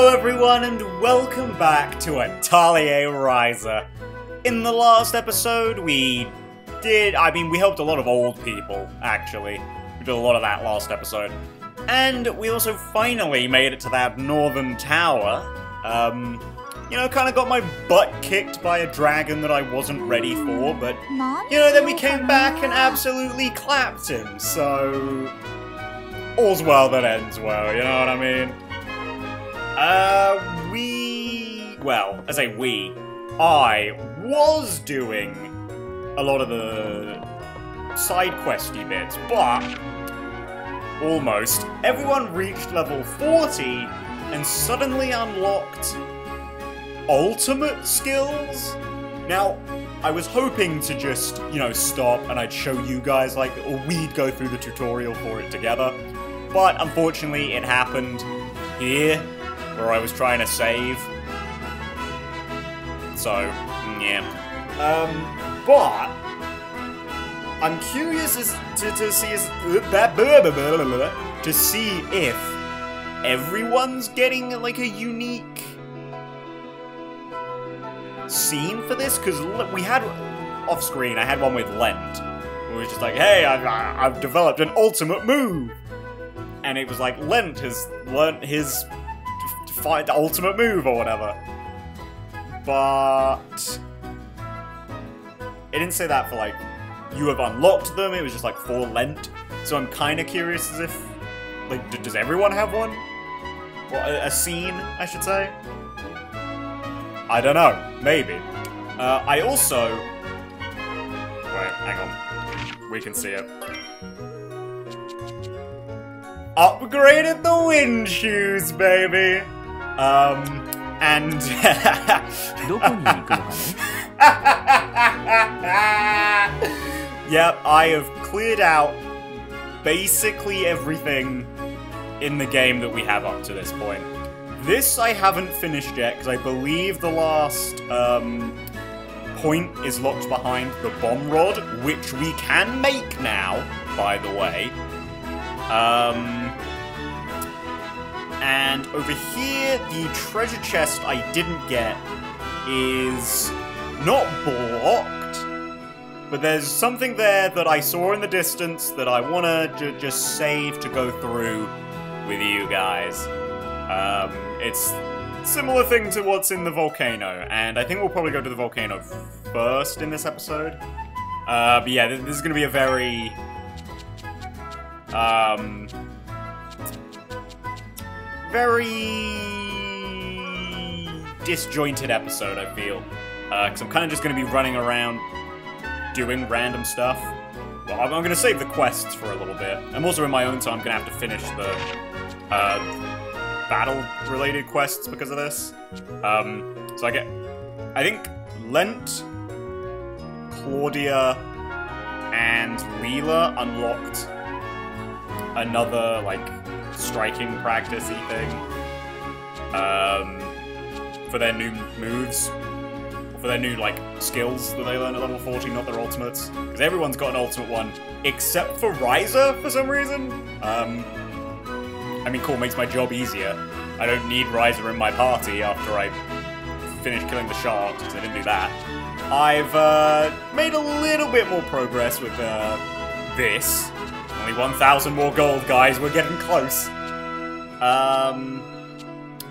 Hello everyone and welcome back to Atelier Ryza. In the last episode we did, I mean we helped a lot of old people, actually. We did a lot of that last episode. And we also finally made it to that northern tower. Um, you know, kind of got my butt kicked by a dragon that I wasn't ready for, but, you know, then we came back and absolutely clapped him, so... All's well that ends well, you know what I mean? Uh, we... Well, I say we. I was doing a lot of the side questy bits, but almost everyone reached level 40 and suddenly unlocked ultimate skills. Now, I was hoping to just, you know, stop and I'd show you guys, like, or we'd go through the tutorial for it together. But unfortunately, it happened here, where I was trying to save. So, yeah. Um, but I'm curious as to, to see as to see if everyone's getting like a unique scene for this because we had off screen. I had one with Lent. It was just like, hey, I've, I've developed an ultimate move, and it was like Lent has learnt his fight the ultimate move or whatever. But it didn't say that for like you have unlocked them. It was just like for Lent. So I'm kind of curious as if like does everyone have one? Well, a, a scene, I should say. I don't know. Maybe. Uh, I also... Wait, hang on. We can see it. Upgraded the wind shoes, baby! Um, and... yep, I have cleared out basically everything in the game that we have up to this point. This I haven't finished yet, because I believe the last um, point is locked behind the bomb rod, which we can make now, by the way. Um, and over here, the treasure chest I didn't get is not blocked, but there's something there that I saw in the distance that I want to just save to go through with you guys. Um, it's similar thing to what's in the volcano, and I think we'll probably go to the volcano first in this episode. Uh, but yeah, this is going to be a very... Um... Very... disjointed episode, I feel. Because uh, I'm kind of just going to be running around doing random stuff. Well, I'm, I'm going to save the quests for a little bit. I'm also in my own time going to have to finish the... Uh, battle-related quests because of this. Um, so I get, I think Lent, Klaudia, and Lila unlocked another, like, striking practice-y thing um, for their new moves, for their new, like, skills that they learn at level 40, not their ultimates. Because everyone's got an ultimate one, except for Ryza, for some reason. Um, I mean, cool, makes my job easier. I don't need Ryza in my party after I finish killing the sharks, because I didn't do that. I've uh, made a little bit more progress with uh, this. Only 1,000 more gold, guys. We're getting close. Um,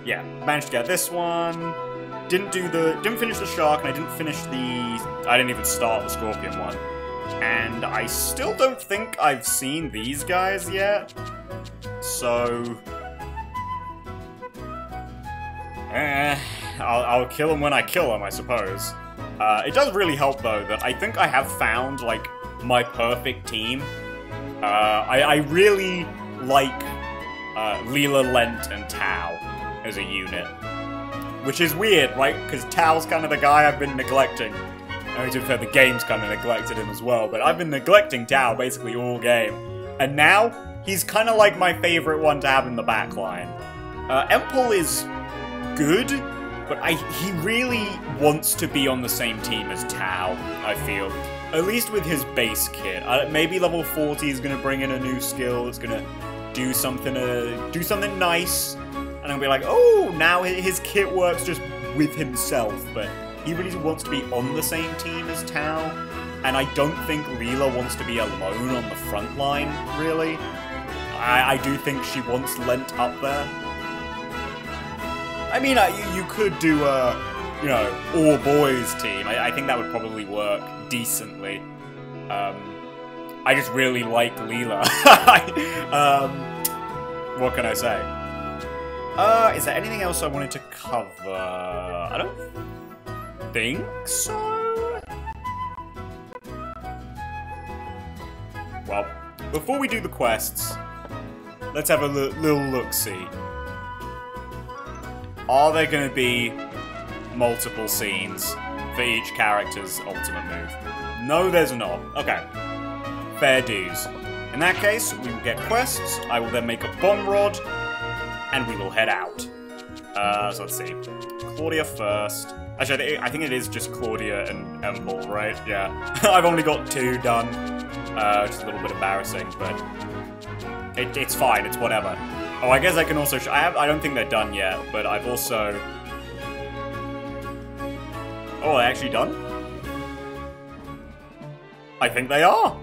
yeah, managed to get this one. Didn't do the, didn't finish the shark, and I didn't finish the, I didn't even start the scorpion one. And I still don't think I've seen these guys yet. So... Eh, I'll, I'll kill them when I kill them, I suppose. Uh, it does really help, though, that I think I have found, like, my perfect team. Uh, I, I really like uh, Lila, Lent, and Tao as a unit. Which is weird, right? Because Tao's kind of the guy I've been neglecting. I mean, to be fair, the game's kind of neglected him as well, but I've been neglecting Tao basically all game. And now, He's kind of like my favorite one to have in the backline. Uh, Empel is good, but I, he really wants to be on the same team as Tao, I feel. At least with his base kit. Uh, maybe level 40 is going to bring in a new skill that's going to do something uh, do something nice. And I'll be like, oh, now his kit works just with himself, but he really wants to be on the same team as Tao, and I don't think Lila wants to be alone on the front line, really. I, I do think she wants Lent up there. I mean, you, you could do a, you know, all boys team. I, I think that would probably work decently. Um, I just really like Lila. um, what can I say? Uh, is there anything else I wanted to cover? I don't think so. Well, before we do the quests, let's have a little look-see. Are there going to be multiple scenes for each character's ultimate move? No, there's not. Okay. Fair dues. In that case, we will get quests, I will then make a bomb rod, and we will head out. Uh, so let's see. Klaudia first. Actually, I think it is just Klaudia and Empel, right? Yeah. I've only got two done, uh, which is a little bit embarrassing, but it, it's fine, it's whatever. Oh, I guess I can also I have I don't think they're done yet, but I've also Oh, are they actually done? I think they are.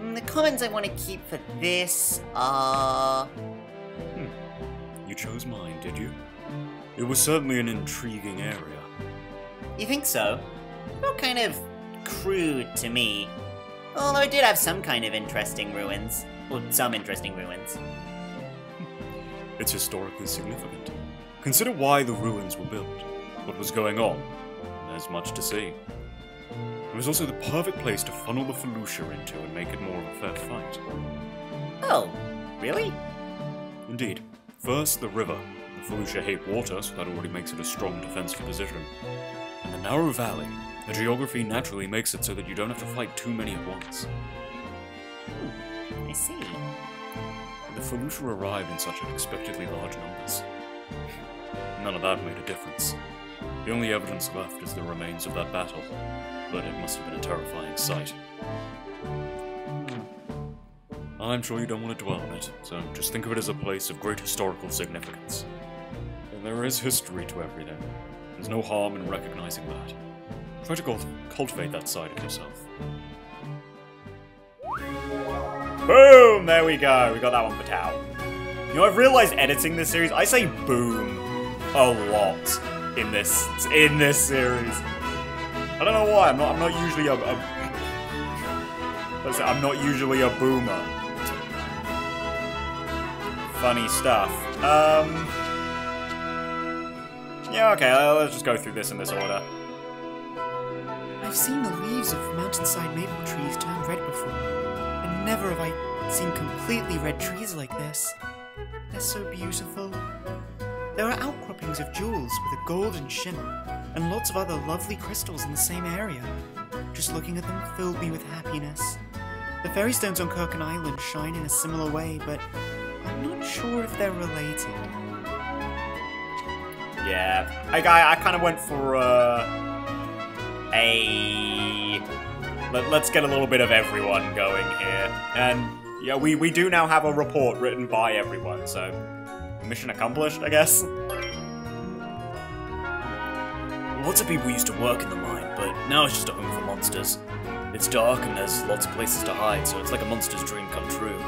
Mm, the commons I want to keep for this are... Hmm. You chose mine, did you? It was certainly an intriguing area. You think so? Felt kind of crude to me. Although it did have some kind of interesting ruins. Well, some interesting ruins. It's historically significant. Consider why the ruins were built, what was going on. There's much to see. It was also the perfect place to funnel the Philuscha into and make it more of a fair fight. Oh, really? Indeed. First, the river. The Philuscha hate water, so that already makes it a strong defensive position. And the narrow valley. The geography naturally makes it so that you don't have to fight too many at once. Hmm, I see. The Philuscha arrived in such unexpectedly large numbers. None of that made a difference. The only evidence left is the remains of that battle, but it must have been a terrifying sight. Hmm. I'm sure you don't want to dwell on it, so just think of it as a place of great historical significance. And there is history to everything. There's no harm in recognizing that. Try to cultivate that side of yourself. Boom! There we go. We got that one for Tao. You know, I've realized editing this series, I say boom a lot in this in this series. I don't know why. I'm not. I'm not usually a. a I'm not usually a boomer. Funny stuff. Um. Yeah. Okay. Let's just go through this in this order. I've seen the leaves of mountainside maple trees turn red before, and never have I seen completely red trees like this. They're so beautiful. There are outcroppings of jewels with a golden shimmer, and lots of other lovely crystals in the same area. Just looking at them filled me with happiness. The fairy stones on Kurken Island shine in a similar way, but I'm not sure if they're related. Yeah, I, I, I kind of went for uh, a... Let, us get a little bit of everyone going here. And yeah, we, we do now have a report written by everyone, so mission accomplished, I guess. Lots of people used to work in the mine, but now it's just a home for monsters. It's dark and there's lots of places to hide, so it's like a monster's dream come true.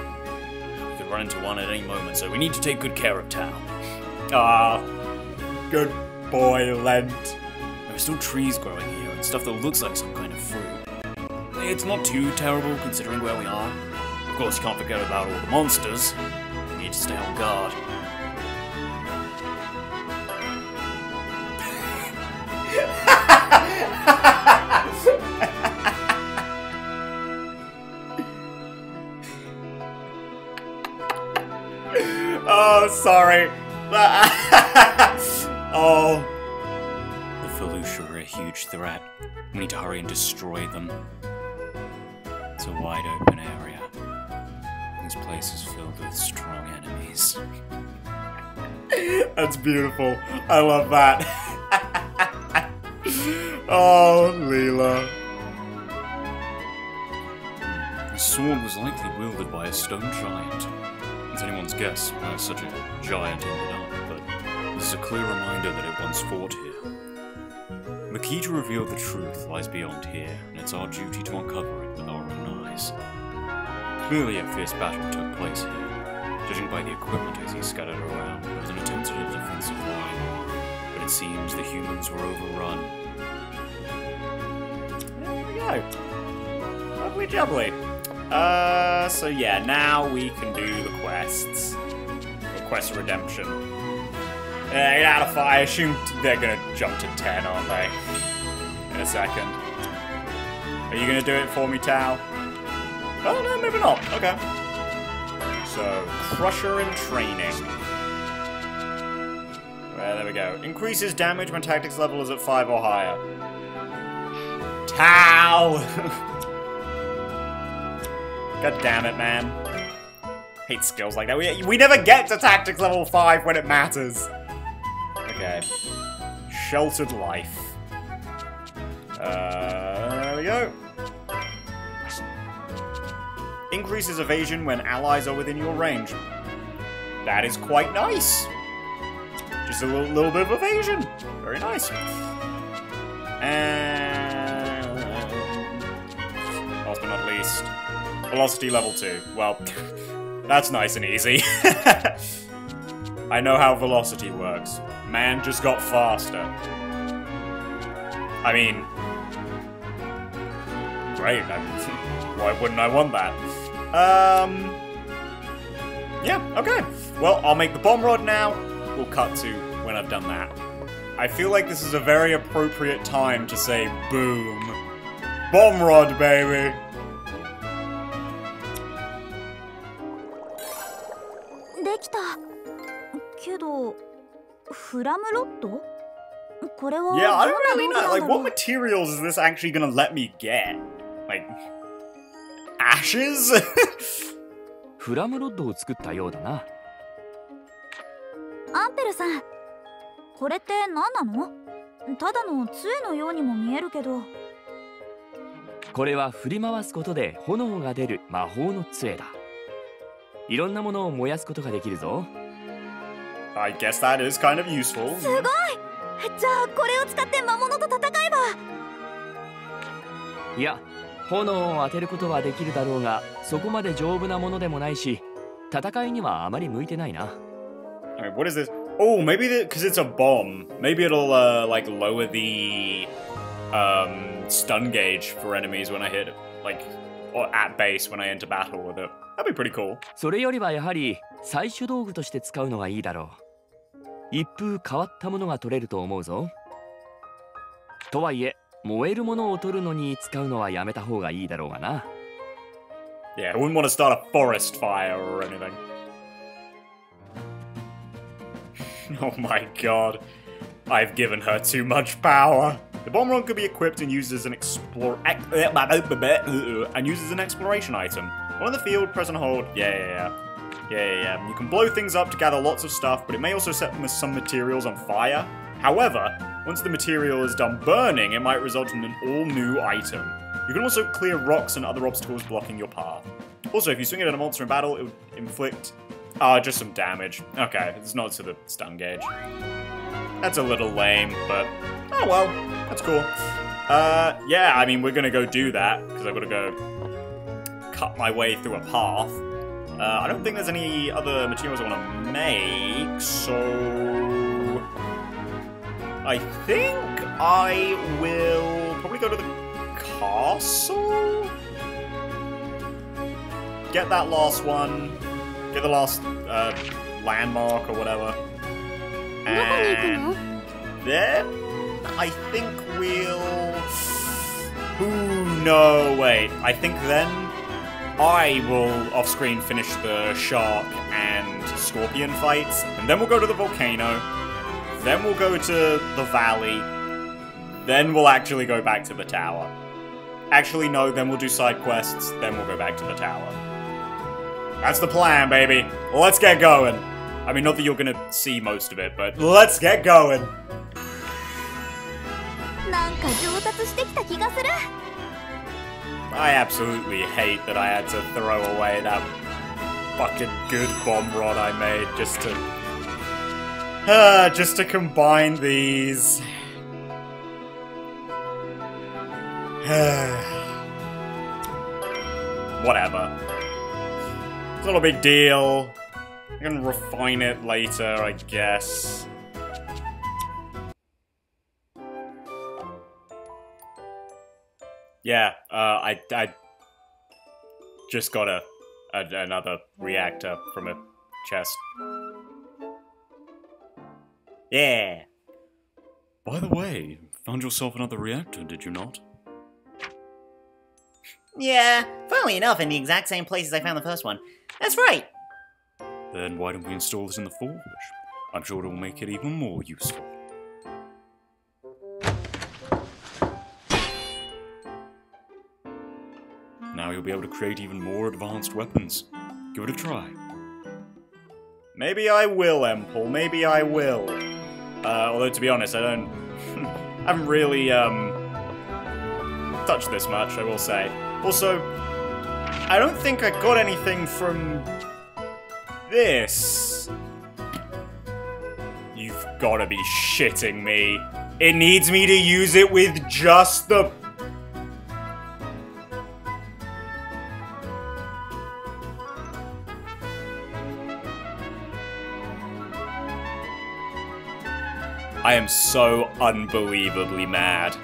We could run into one at any moment, so we need to take good care of town. Ah, good boy, Lent. There are still trees growing here and stuff that looks like some kind of fruit. It's not too terrible considering where we are. Of course, you can't forget about all the monsters. We need to stay on guard. Oh, sorry. oh. The Philuscha are a huge threat. We need to hurry and destroy them. It's a wide open area. This place is filled with strong enemies. That's beautiful. I love that. oh, Lila. The sword was likely wielded by a stone giant. It's anyone's guess why such a giant ended up, but this is a clear reminder that it once fought here. The key to reveal the truth lies beyond here, and it's our duty to uncover it with our own eyes. Clearly, a fierce battle took place here. Judging by the equipment I see scattered around, there was an attempt at a defensive line, but it seems the humans were overrun. There we go. Lovely jubbly. Uh, so yeah, now we can do the quests. Quest redemption. Uh, 8 out of 5. I assume they're gonna jump to 10, aren't they? In a second. Are you gonna do it for me, Tao? Oh, no, maybe not. Okay. So, Crusher in training. Well, there we go. Increases damage when tactics level is at 5 or higher. Tao! God damn it, man. Hate skills like that. We, we never get to tactics level 5 when it matters. Okay. Sheltered life. Uh, there we go. Increases evasion when allies are within your range. That is quite nice. Just a little, little bit of evasion. Very nice. And last but not least, velocity level 2. Well, that's nice and easy. I know how velocity works. Man just got faster. I mean, great. I mean, why wouldn't I want that? Um, yeah, okay. Well, I'll make the bomb rod now. We'll cut to when I've done that. I feel like this is a very appropriate time to say boom. Bomb rod, baby! できたけどフラムロッドこれは Yeah, I don't ど really know. Like, what う materials is this actually gonna let me get? Like, ashes? フラムロッドを作ったようだなアンペルさんこれって何なの？ただの杖のようにも見えるけどこれは振り回すことで炎が出る魔法の杖だいろんなものを燃やすことができるぞ I guess that is kind of useful. すごいじゃあこれを使って魔物と戦えばいや炎を当てることはできるだろうがそこまで丈夫なものでもないし戦いにはあまり向いてないな Alright, what is this? Oh, maybe because it's a bomb. Maybe it'll, uh, like, lower the, um, stun gauge for enemies when I hit, like, or at base when I enter battle with it. That'd be pretty cool. それよりはやはり採取道具として使うのがいいだろう。一風変わったものが取れると思うぞ。とはいえ、燃えるものを取るのに使うのはやめた方がいいだろうがな。Yeah, I wouldn't want to start a forest fire or anything. oh my god. I've given her too much power. The bomb rod could be equipped and used as an explore and used as an exploration item. On the field, press and hold. Yeah, yeah, yeah. Yeah, yeah, yeah. You can blow things up to gather lots of stuff, but it may also set some materials on fire. However, once the material is done burning, it might result in an all-new item. You can also clear rocks and other obstacles blocking your path. Also, if you swing it at a monster in battle, it would inflict... Ah, just some damage. Okay, it's not to the stun gauge. That's a little lame, but... Oh well, that's cool. Uh, yeah, I mean, we're gonna go do that, because I've gotta go cut my way through a path. Uh, I don't think there's any other materials I want to make, so... I think I will probably go to the castle? Get that last one. Get the last uh, landmark or whatever. And then I think we'll... Ooh, no, wait. I think then I will off screen finish the shark and scorpion fights, and then we'll go to the volcano, then we'll go to the valley, then we'll actually go back to the tower. Actually, no, then we'll do side quests, then we'll go back to the tower. That's the plan, baby. Let's get going. I mean, not that you're gonna see most of it, but let's get going. なんか上達してきた気がする I absolutely hate that I had to throw away that fucking good bomb rod I made just to uh, just to combine these. Whatever. It's not a big deal. I can refine it later, I guess. Yeah, uh, I, I just got a, a another reactor from a chest. Yeah. By the way, found yourself another reactor, did you not? Yeah, funnily enough, in the exact same place as I found the first one. That's right. Then why don't we install this in the forge? I'm sure it will make it even more useful. You'll be able to create even more advanced weapons. Give it a try. Maybe I will, Empel. Maybe I will. Uh, although, to be honest, I don't... I haven't really, um... touched this much, I will say. Also, I don't think I got anything from... this. You've gotta be shitting me. It needs me to use it with just the... I am so unbelievably mad.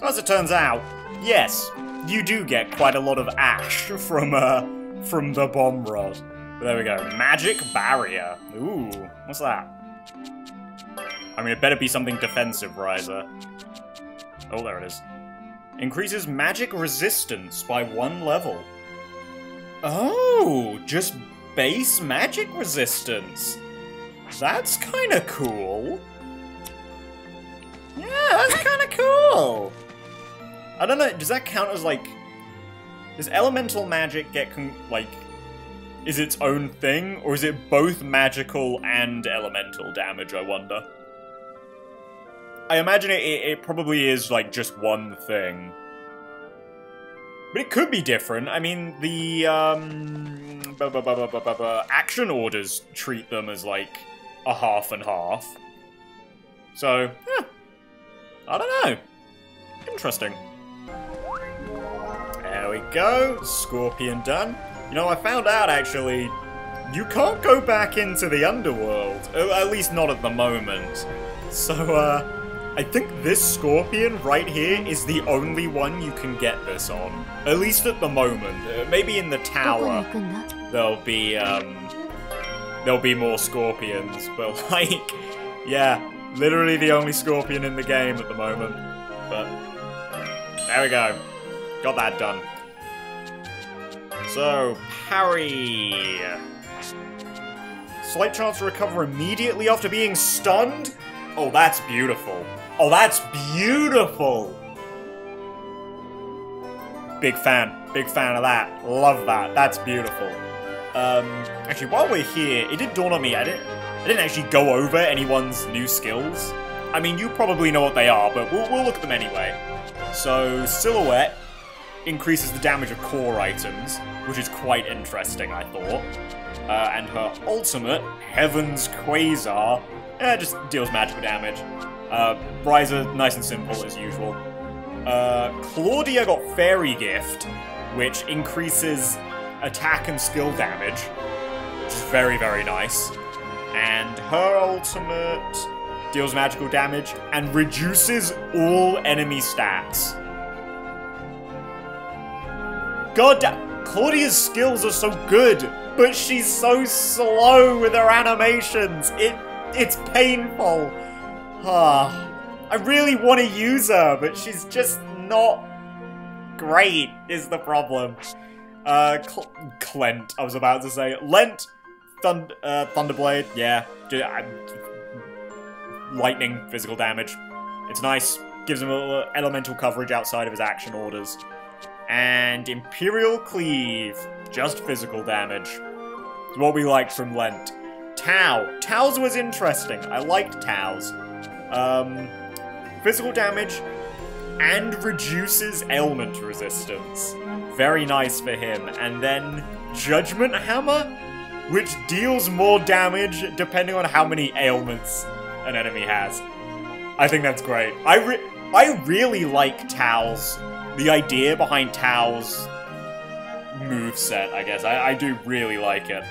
As it turns out, yes, you do get quite a lot of ash from uh from the bomb rod. There we go. Magic barrier. Ooh, what's that? I mean, it better be something defensive, Ryza. Oh, there it is. Increases magic resistance by one level. Oh, just base magic resistance. That's kind of cool. Yeah, that's kind of cool. I don't know. Does that count as like? Does elemental magic get like? Is its own thing, or is it both magical and elemental damage? I wonder. I imagine it, it, probably is like just one thing. But it could be different. I mean, the um, action orders treat them as like a half and half. So, yeah, I don't know. Interesting. There we go. Scorpion done. You know, I found out, actually, you can't go back into the underworld. Uh, at least not at the moment. So, uh, I think this scorpion right here is the only one you can get this on. At least at the moment. Uh, maybe in the tower, there'll be, um, there'll be more scorpions. But, like, yeah, literally the only scorpion in the game at the moment but there we go got that done so parry slight chance to recover immediately after being stunned oh that's beautiful oh that's beautiful Big fan. Big fan of that. Love that. That's beautiful. Um, actually, while we're here, it did dawn on me. I didn't. I didn't actually go over anyone's new skills. I mean, you probably know what they are, but we'll, we'll look at them anyway. So, silhouette increases the damage of core items, which is quite interesting, I thought. Uh, and her ultimate, Heaven's Quasar, eh, just deals magical damage. Uh, Ryza, nice and simple as usual. Uh, Klaudia got Fairy Gift, which increases attack and skill damage, which is very, very nice. And her ultimate deals magical damage and reduces all enemy stats. God damn, Klaudia's skills are so good, but she's so slow with her animations. It it's painful. Ah. I really want to use her, but she's just not great, is the problem. Uh, Cl- Clent, I was about to say. Lent, Thund- uh, Thunderblade, yeah. Uh, lightning, physical damage. It's nice. Gives him a little elemental coverage outside of his action orders. And Imperial Cleave, just physical damage. It's what we liked from Lent. Tao. Tao's was interesting. I liked Tao's. Um, physical damage and reduces ailment resistance. Very nice for him. And then Judgment Hammer which deals more damage depending on how many ailments an enemy has. I think that's great. I re- I really like Tao's the idea behind Tao's move set. I guess I, I do really like it.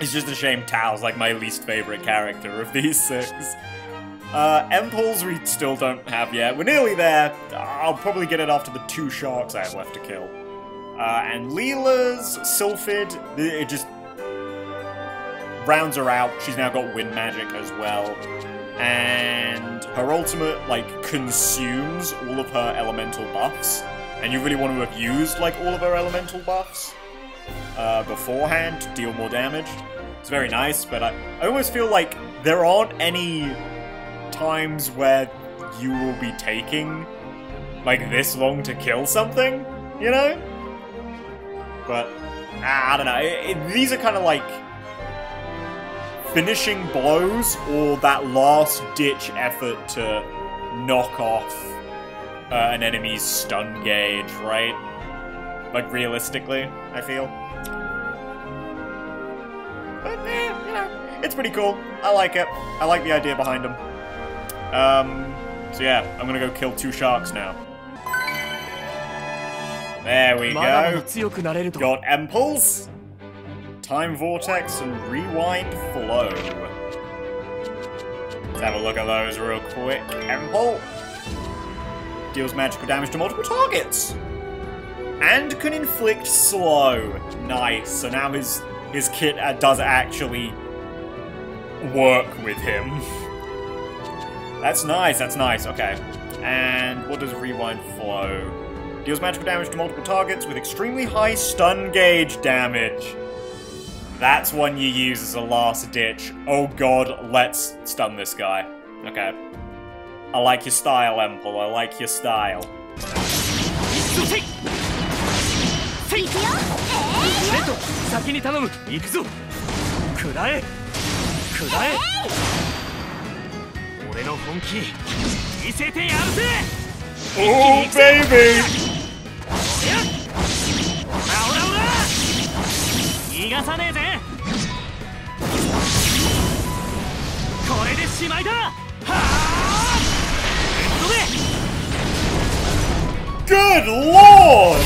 It's just a shame Tao's like my least favorite character of these six. Uh, Empel's we still don't have yet. We're nearly there. I'll probably get it after the two sharks I have left to kill. Uh, and Lila's Sylphid, it just rounds her out. She's now got wind magic as well. And her ultimate, like, consumes all of her elemental buffs. And you really want to have used, like, all of her elemental buffs uh, beforehand to deal more damage. It's very nice, but I, I almost feel like there aren't any times where you will be taking, like, this long to kill something, you know? But, ah, I don't know. It, it, these are kind of like finishing blows or that last ditch effort to knock off uh, an enemy's stun gauge, right? Like realistically, I feel. But eh, you know, it's pretty cool. I like it. I like the idea behind them. Um, so yeah, I'm gonna go kill two sharks now. There we go. Got Impulse. Time Vortex and Rewind Flow. Let's have a look at those real quick. Impulse. Deals magical damage to multiple targets. And can inflict slow. Nice. So now his, his kit uh, does actually work with him. That's nice, that's nice, okay. And what does rewind flow? Deals magical damage to multiple targets with extremely high stun gauge damage. That's one you use as a last ditch. Oh god, let's stun this guy. Okay. I like your style, Empel. I like your style. Oh, baby! オラオラオラ逃がさねえぜこれでしまいだはあレッドで Good lord!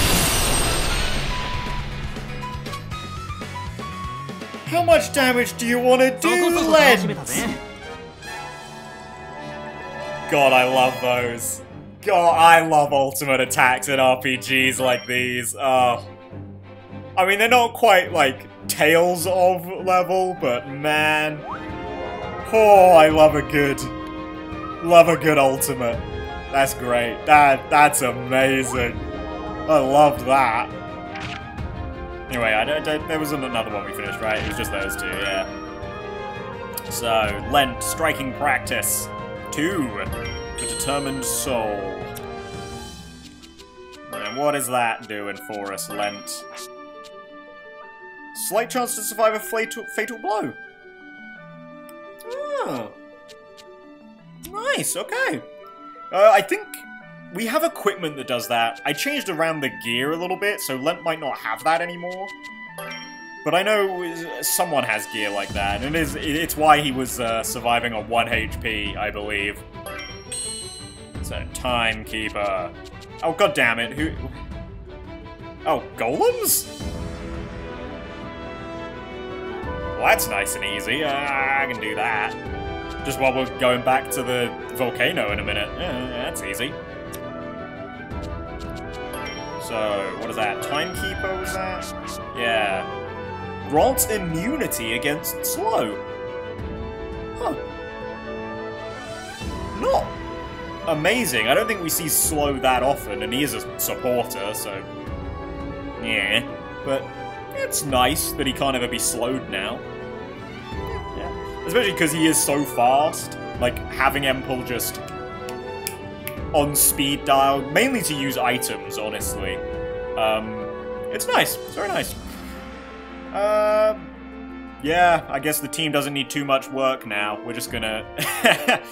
How much damage do you want to そこ do, そこ楽しめた Lens? ぜ God, I love those. God, I love ultimate attacks in RPGs like these. Uh, I mean, they're not quite like Tales of level, but man. Oh, I love a good. Love a good ultimate. That's great. That That's amazing. I loved that. Anyway, I don't, there wasn't another one we finished, right? It was just those two, yeah. So, Lent, striking practice. Two. The determined soul. And what is that doing for us, Lent? Slight chance to survive a fatal, fatal blow. Oh. Nice, okay. Uh, I think we have equipment that does that. I changed around the gear a little bit, so Lent might not have that anymore. But I know someone has gear like that, and it is, it's why he was uh, surviving on 1 HP, I believe. So, Timekeeper. Oh, god damn it, who... Oh, golems? Well, that's nice and easy. Uh, I can do that. Just while we're going back to the volcano in a minute. Yeah, that's easy. So, what is that? Timekeeper was that? Yeah. Grants immunity against slow. Huh. Not amazing. I don't think we see slow that often, and he is a supporter, so. Yeah. But it's nice that he can't ever be slowed now. Yeah. Especially because he is so fast. Like, having Empel just on speed dial, mainly to use items, honestly. Um, it's nice. It's very nice. Um, yeah, I guess the team doesn't need too much work now. We're just gonna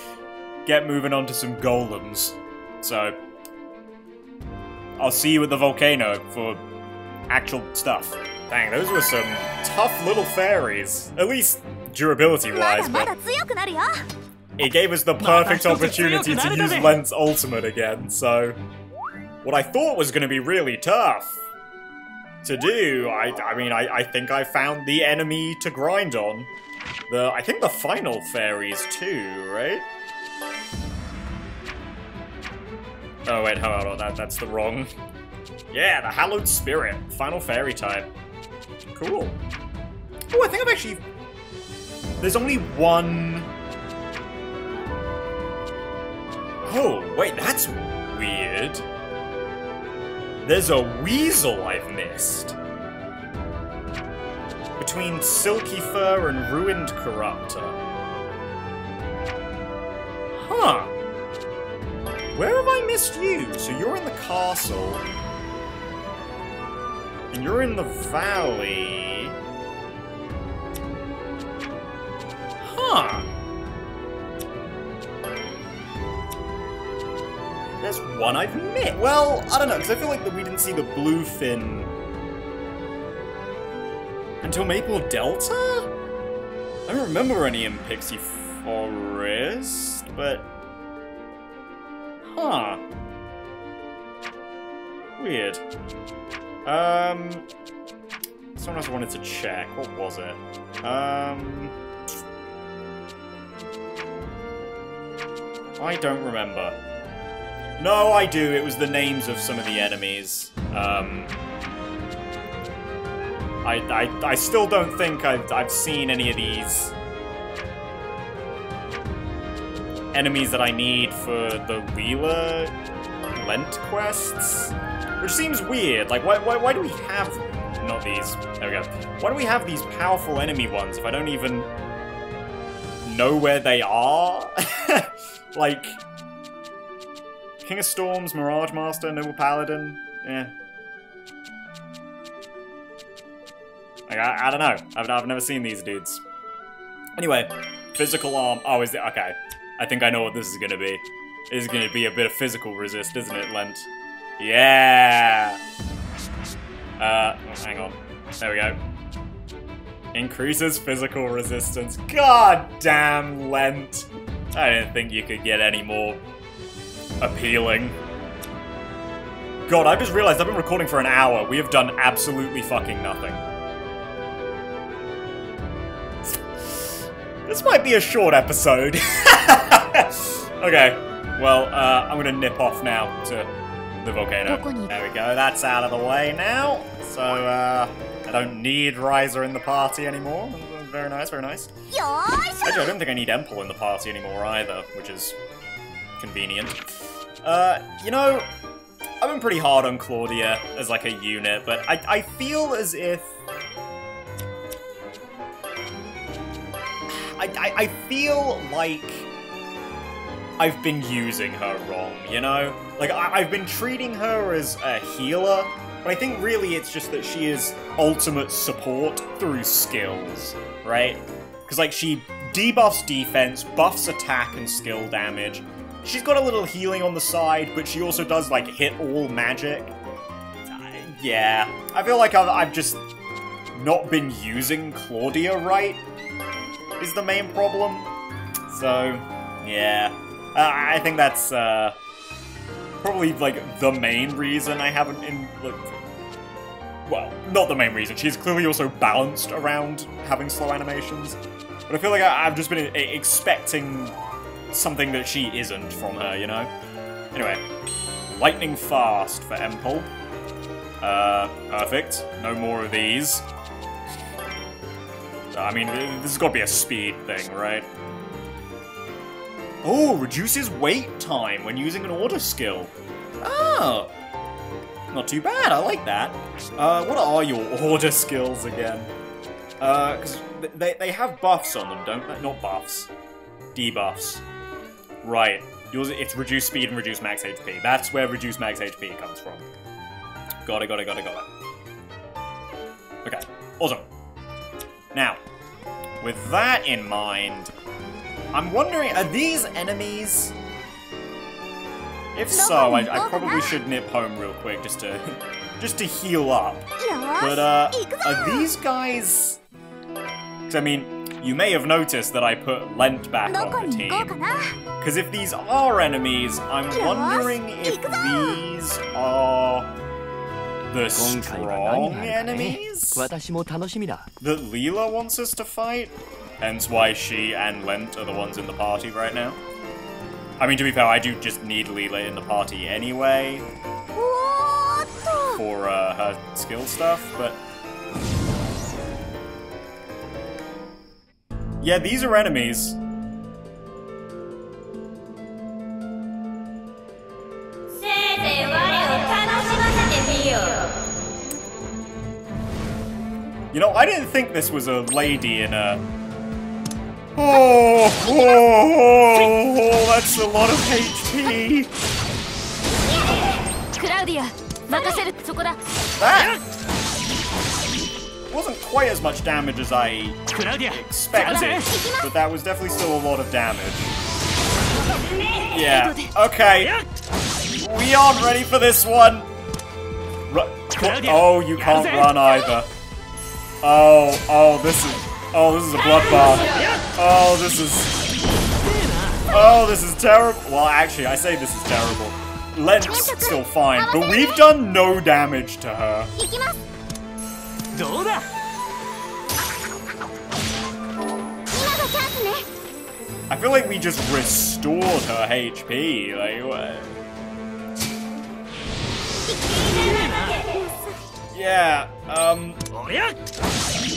get moving on to some golems. So, I'll see you at the volcano for actual stuff. Dang, those were some tough little fairies. At least durability-wise, but... It gave us the perfect opportunity to use Lent's Ultimate again, so... What I thought was going to be really tough to do, I, I mean, I, I think I found the enemy to grind on. The, I think the final fairies too, right? Oh wait, hold on, that, that's the wrong. Yeah, the Hallowed Spirit, final fairy type. Cool. Oh, I think I've actually. There's only one. Oh, wait, that's weird. There's a weasel I've missed. Between Silky Fur and Ruined Corruptor. Huh. Where have I missed you? So you're in the castle. And you're in the valley. Huh. There's one I've missed. Well, I don't know, because I feel like that we didn't see the bluefin until Maple Delta? I don't remember any in Pixie Forest, but... Huh. Weird. Um... Someone else wanted to check. What was it? Um... I don't remember. No, I do. It was the names of some of the enemies. Um... I, I, I still don't think I've, I've seen any of these enemies that I need for the Wheeler Lent quests. Which seems weird. Like, why, why, why do we have... Not these. There we go. Why do we have these powerful enemy ones if I don't even know where they are? like... King of Storms, Mirage Master, Noble Paladin. Yeah. Like, I, I don't know. I've, I've never seen these dudes. Anyway, physical arm. Oh, is it? Okay. I think I know what this is gonna be. This is gonna be a bit of physical resist, isn't it, Lent? Yeah! Uh, oh, hang on. There we go. Increases physical resistance. God damn, Lent! I didn't think you could get any more appealing. God, I just realized I've been recording for an hour. We have done absolutely fucking nothing. This might be a short episode. okay, well, uh, I'm gonna nip off now to the volcano. There we go, that's out of the way now. So, uh, I don't need Ryza in the party anymore. Very nice, very nice. Actually, I don't think I need Empel in the party anymore either, which is convenient. Uh, you know, I've been pretty hard on Klaudia as like a unit, but I, I feel as if I, I, I feel like I've been using her wrong, you know? Like, I, I've been treating her as a healer, but I think really it's just that she is ultimate support through skills, right? Because, like, she debuffs defense, buffs attack and skill damage. She's got a little healing on the side, but she also does, like, hit all magic. Yeah, I feel like I've, I've just not been using Klaudia right is the main problem. So, yeah. Uh, I think that's uh, probably like the main reason I haven't in like. Well, not the main reason. She's clearly also balanced around having slow animations, but I feel like I, I've just been expecting something that she isn't from her. You know. Anyway, lightning fast for Empel. Uh, perfect. No more of these. I mean, this has got to be a speed thing, right? Oh, reduces wait time when using an order skill. Oh, not too bad. I like that. Uh, what are your order skills again? Uh, because they they have buffs on them, don't they? Not buffs, debuffs. Right. Yours, it's reduce speed and reduce max HP. That's where reduce max HP comes from. Got it. Got it. Got it. Got it. Okay. Awesome. Now, with that in mind, I'm wondering, are these enemies? If so, I, I probably should nip home real quick just to just to heal up. But uh, are these guys? Because I mean, you may have noticed that I put Lent back on the team. Because if these are enemies, I'm wondering if these are the strong enemies? That Lila wants us to fight? Hence why she and Lent are the ones in the party right now. I mean, to be fair, I do just need Lila in the party anyway. For uh, her skill stuff, but... Yeah, these are enemies. Hey, you know, I didn't think this was a lady in a... Oh, oh, oh, oh that's a lot of HP. Klaudia, that ah! wasn't quite as much damage as I expected, but that was definitely still a lot of damage. Yeah, okay. We aren't ready for this one. Ru oh, you can't run either. Oh, oh, this is, oh, this is a bloodbath. Oh, this is, oh, this is terrible. Well, actually, I say this is terrible. Lent's still fine, but we've done no damage to her. I feel like we just restored her HP, like, what? Yeah, um... Oh,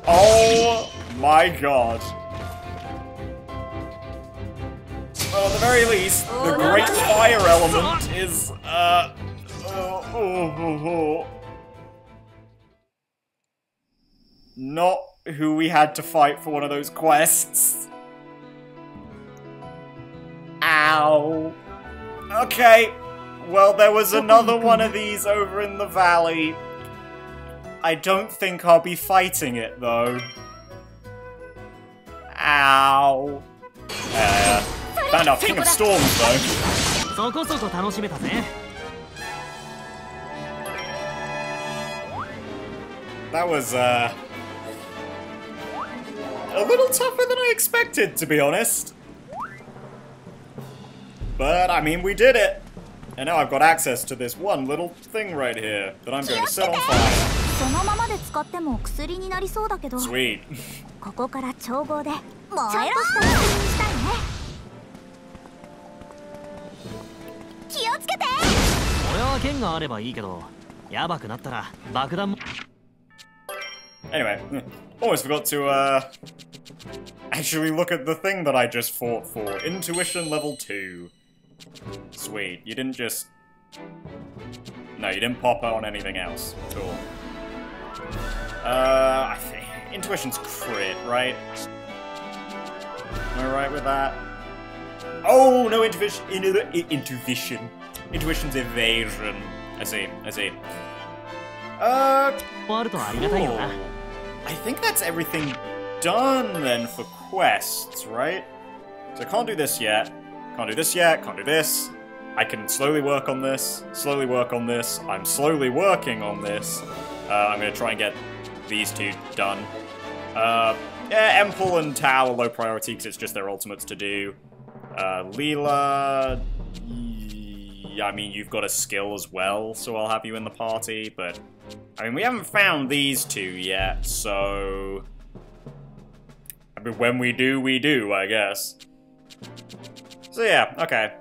oh my god. Well, at the very least, the oh, Great Fire Element is, uh... Oh, oh, oh, oh, Not who we had to fight for one of those quests. Ow. Okay, well, there was another one of these over in the valley. I don't think I'll be fighting it, though. Ow. Uh, found our King of Storms, though. That was, uh... A little tougher than I expected, to be honest. But, I mean, we did it! And now I've got access to this one little thing right here that I'm going to set on fire. そのままで使っても薬になりそうだけど Sweet. ここから調合でちゃんとした薬にしたいね気をつけて俺は剣があればいいけどやばくなったら爆弾も Anyway, hmm, almost forgot to uh actually look at the thing that I just fought for. Intuition level 2. Sweet. You didn't just No, you didn't pop on anything else. Cool. Uh, I think intuition's crit, right? Am I right with that? Oh no, intuition, in, in, intuition, intuition's evasion. I see, I see. Uh, cool. I think that's everything done then for quests, right? So I can't do this yet. Can't do this yet. Can't do this. I can slowly work on this, slowly work on this, I'm slowly working on this, uh, I'm gonna try and get these two done. Uh, yeah, Empel and Tao are low priority because it's just their ultimates to do. Uh, Lila. I mean, you've got a skill as well, so I'll have you in the party, but I mean, we haven't found these two yet, so. I mean, when we do, we do, I guess. So, yeah, okay.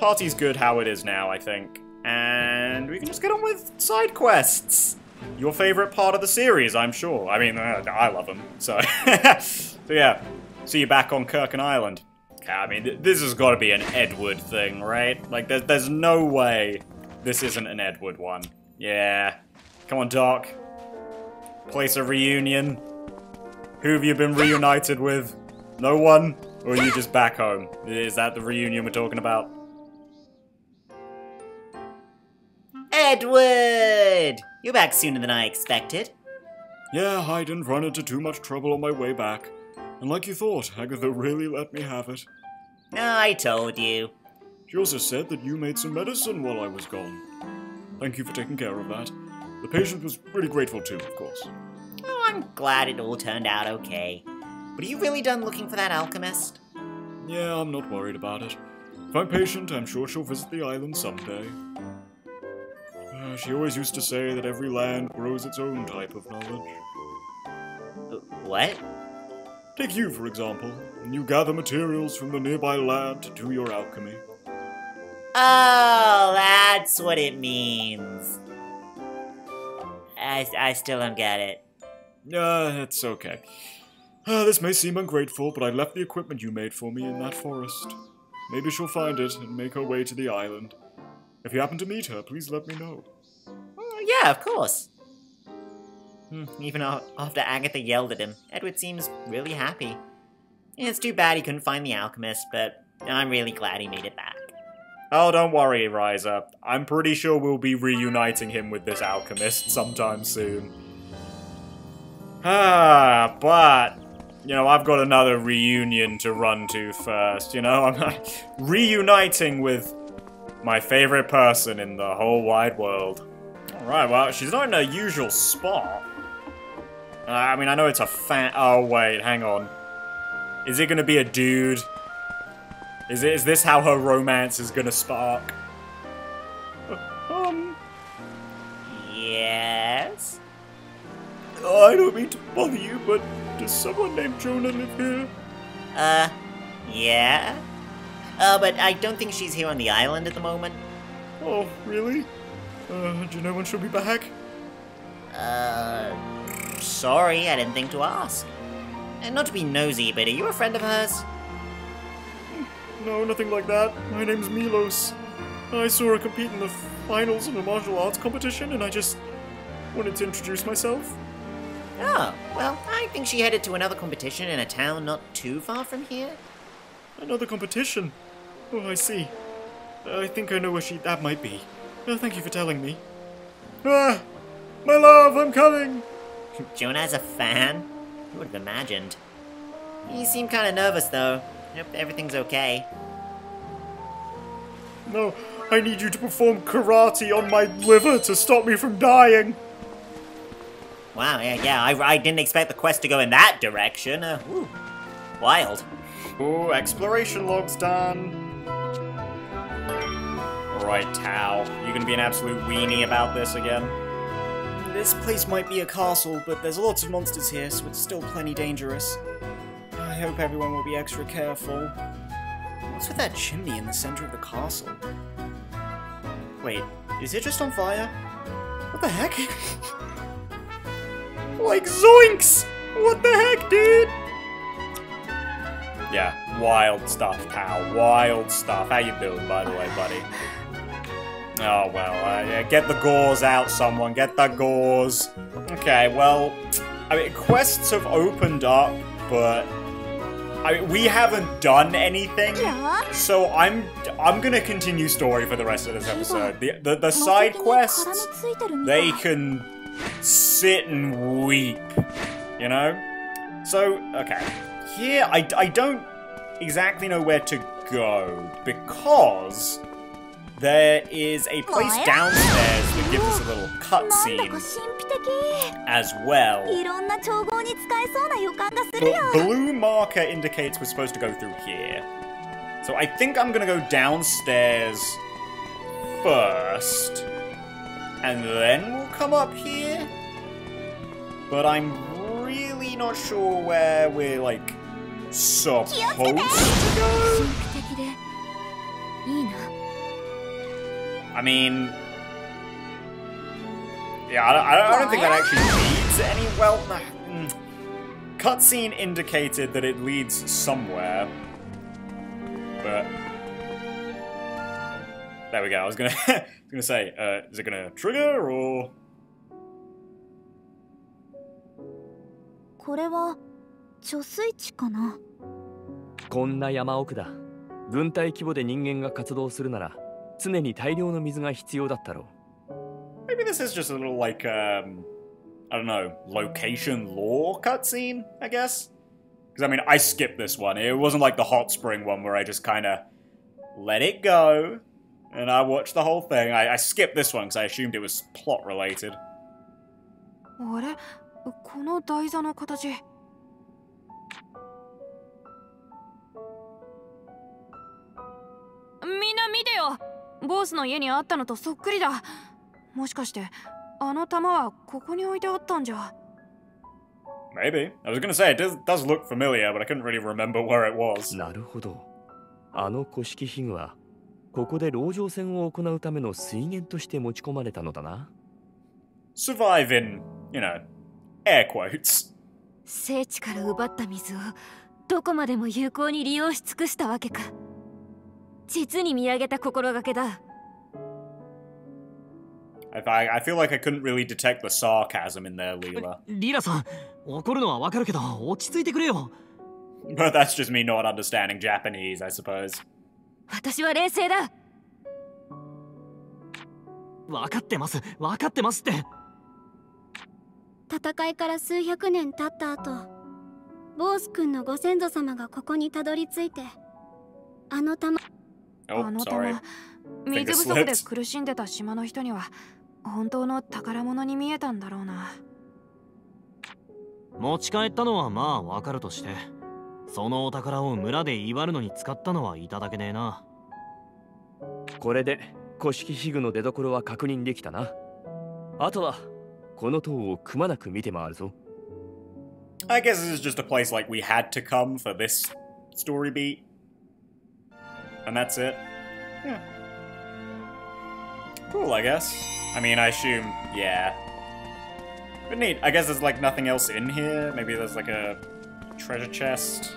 Party's good how it is now, I think. And we can just get on with side quests. Your favorite part of the series, I'm sure. I mean, uh, I love them, so. so, yeah. See you back on Kurken Island. I mean, th- this has got to be an Edward thing, right? Like, there's, there's no way this isn't an Edward one. Yeah. Come on, Doc. Place a reunion. Who have you been reunited with? No one? Or are you just back home? Is that the reunion we're talking about? Edward! You're back sooner than I expected. Yeah, I didn't run into too much trouble on my way back. And like you thought, Agatha really let me have it. Ah, I told you. She also said that you made some medicine while I was gone. Thank you for taking care of that. The patient was really grateful too, of course. Oh, I'm glad it all turned out okay. But are you really done looking for that alchemist? Yeah, I'm not worried about it. If I'm patient, I'm sure she'll visit the island someday. Uh, she always used to say that every land grows its own type of knowledge. Uh, What? Take you, for example. You gather materials from the nearby land to do your alchemy. Oh, that's what it means. I, I still don't get it. Uh, it's okay. Uh, this may seem ungrateful, but I left the equipment you made for me in that forest. Maybe she'll find it and make her way to the island. If you happen to meet her, please let me know. Oh, yeah, of course. Hmm, Even after Agatha yelled at him, Edward seems really happy. It's too bad he couldn't find the alchemist, but I'm really glad he made it back. Oh, don't worry, Ryza. I'm pretty sure we'll be reuniting him with this alchemist sometime soon. Ah, but you know, I've got another reunion to run to first. You know, I'm reuniting with my favorite person in the whole wide world. Right, well, she's not in her usual spot. Uh, I mean, I know it's a fan. Oh wait, hang on. Is it gonna be a dude? Is it? Is this how her romance is gonna spark? Um, Yes? I don't mean to bother you, but does someone named Jonah live here? Uh, yeah? Uh, but I don't think she's here on the island at the moment. Oh, really? Uh, do you know when she'll be back? Uh, sorry, I didn't think to ask. And not to be nosy, but are you a friend of hers? No, nothing like that. My name's Milos. I saw her compete in the finals of a martial arts competition, and I just wanted to introduce myself. Oh, well, I think she headed to another competition in a town not too far from here. Another competition. Oh, I see. I think I know where she that might be. Oh, thank you for telling me. Ah, my love, I'm coming. Jonah's a fan? Who would have imagined? He seemed kind of nervous, though. Hope everything's okay. No, I need you to perform karate on my liver to stop me from dying. Wow, yeah, yeah, I, I didn't expect the quest to go in that direction. Uh, ooh, wild. Ooh, exploration log's done. Alright, Tao. You gonna be an absolute weenie about this again? This place might be a castle, but there's lots of monsters here, so it's still plenty dangerous. I hope everyone will be extra careful. What's with that chimney in the center of the castle? Wait, is it just on fire? What the heck? like zoinks! What the heck, dude? Yeah, wild stuff, Tao. Wild stuff. How you doing, by the way, buddy? Oh, well, uh, yeah, get the gauze out, someone. Get the gauze. Okay, well, I mean, quests have opened up, but I mean, we haven't done anything. So I'm I'm gonna continue story for the rest of this episode. The the, the side quests, they can sit and weep, you know? So, okay. Here, I, I don't exactly know where to go because there is a place downstairs that gives us a little cutscene as well. The blue marker indicates we're supposed to go through here. So I think I'm gonna go downstairs first, and then we'll come up here. But I'm really not sure where we're, like, supposed to go. 神秘的でいいな I mean... Yeah, I don't, I don't, I don't think that actually leads any... Well, nah, mm. cutscene indicated that it leads somewhere. But... There we go, I was gonna, I was gonna say, uh, is it gonna trigger, or... これは貯水池かなこんな山奥だ軍隊規模で人間が活動するなら 常に大量の水が必要だったろ Maybe this is just a little, like, um... I don't know, location lore cutscene, I guess? Because, I mean, I skipped this one. It wasn't like the hot spring one where I just kind of let it go, and I watched the whole thing. I, I skipped this one because I assumed it was plot related. あれこの台座の形みんな見てよボスの家にあったのとそっくりだもしかしてあの玉はここに置いてあったんじゃ？Maybe. I was gonna say, it does, does look familiar, but I couldn't really remember where it was. なるほどあの古式器具はここで籠城戦を行うための水源として持ち込まれたのだな Survive in, you know, air quotes. 聖地から奪った水をどこまでも有効に利用し尽くしたわけか実に見上げた心がけだ I, I, feel like I couldn't really detect the sarcasm in there, Leela. リラさん怒るのはわかるけど落ち着いてくれよ But that's just me not understanding Japanese, I suppose. 私は冷静だ分かってます分かってますって戦いから数百年経った後ボース君のご先祖様がここにたどり着いてあの玉 Oh, あの sorry. 玉水不足で苦しんでた島の人には本当の宝物に見えたんだろうな持ち帰ったのはまあわかるとしてそのお宝を村で祝るのに使ったのはいただけねえなこれで古式器具の出所は確認できたなあとはこの塔をくまなく見て回るぞ I guess this is just a place like we had to come for this story beat. And that's it. Yeah. Cool, I guess. I mean, I assume, yeah. But neat. I guess there's like nothing else in here. Maybe there's like a treasure chest.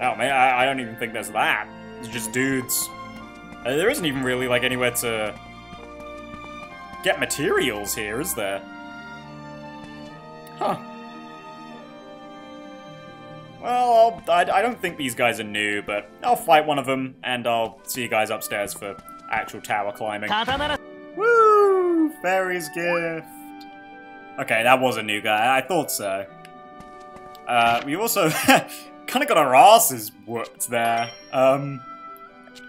Oh man, I, I don't even think there's that. It's just dudes. Uh, there isn't even really like anywhere to get materials here, is there? Huh. Well, I'll, I, I don't think these guys are new, but I'll fight one of them, and I'll see you guys upstairs for actual tower climbing. Woo! Fairy's gift. Okay, that was a new guy. I thought so. Uh, we also kind of got our asses whooped there. Um,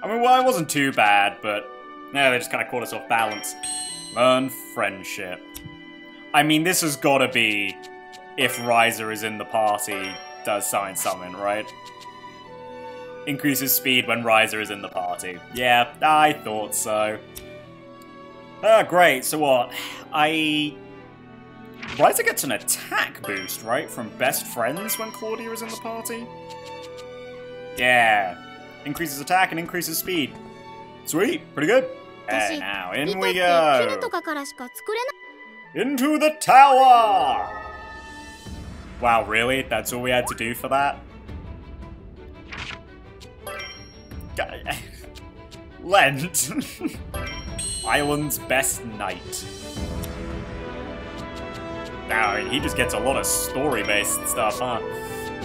I mean, well, it wasn't too bad, but no, they just kind of caught us off balance. Learn friendship. I mean, this has got to be if Ryza is in the party does sign summon, right? Increases speed when Ryza is in the party. Yeah, I thought so. Ah, great, so what? I... Ryza gets an attack boost, right? From best friends when Klaudia is in the party? Yeah. Increases attack and increases speed. Sweet, pretty good. And now in we go. Into the tower! Wow, really? That's all we had to do for that? Lent. Island's best knight. Now, he just gets a lot of story-based stuff, huh?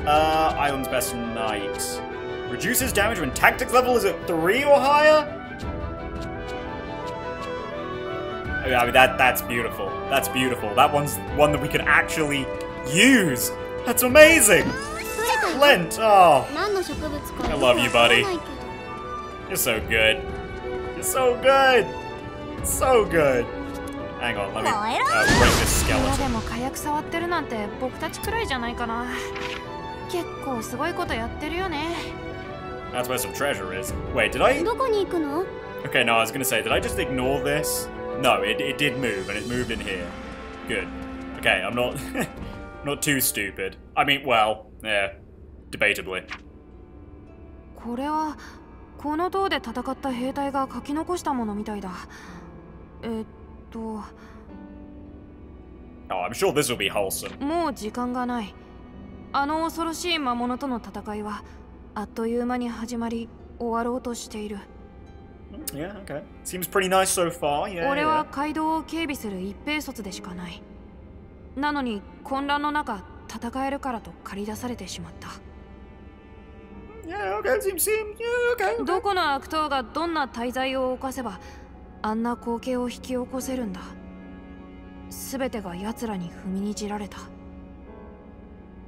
Uh, Island's best knight. Reduces damage when tactics level is at 3 or higher? I mean, that that's beautiful. That's beautiful. That one's one that we could actually Use! That's amazing! Lent! Oh! I love you, buddy. You're so good. You're so good! So good! Hang on, let me uh, break this skeleton. That's where some treasure is. Wait, did I... Okay, no, I was gonna say, did I just ignore this? No, it, it did move, and it moved in here. Good. Okay, I'm not... not too stupid. I mean, well, yeah, debatably. これはこの塔で戦った兵隊が書き残したものみたいだえっと Oh, I'm sure this will be wholesome. もう時間がないあの恐ろしい魔物との戦いはあっという間に始まり終わろうとしている Yeah, okay. Seems pretty nice so far. Yeah. 俺 yeah. は街道を警備する一兵卒でしかない なのに混乱の中戦えるからと駆り出されてしまった。Yeah, yeah. どこの悪党がどんな大罪を犯せばあんな光景を引き起こせるんだ。全てが奴らに踏みにじられた。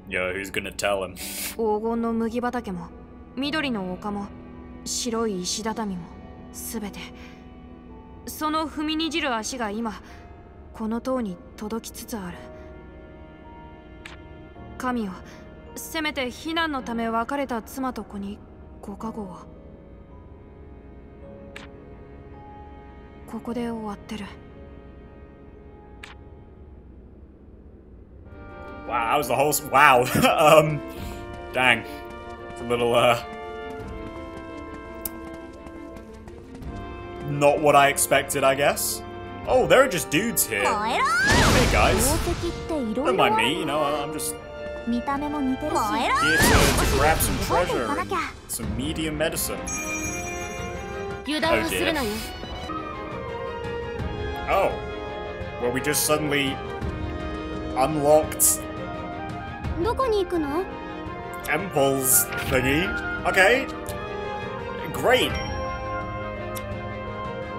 Yo, who's gonna tell him? 黄金の麦畑も緑の丘も白い石畳も全て。その踏みにじる足が今この塔に届きつつある神よせめて避難のため別れた妻と子にご加護をここで終わってる Wow, that was the whole. Wow. um, dang. It's a little, uh. Not what I expected, I guess. Oh, there are just dudes here. Hey, guys. Don't mind る me, you know, I'm just It's to grab some treasure. Some medium medicine. Oh dear. Oh. Well, we just suddenly unlocked temples thingy. Okay. Great.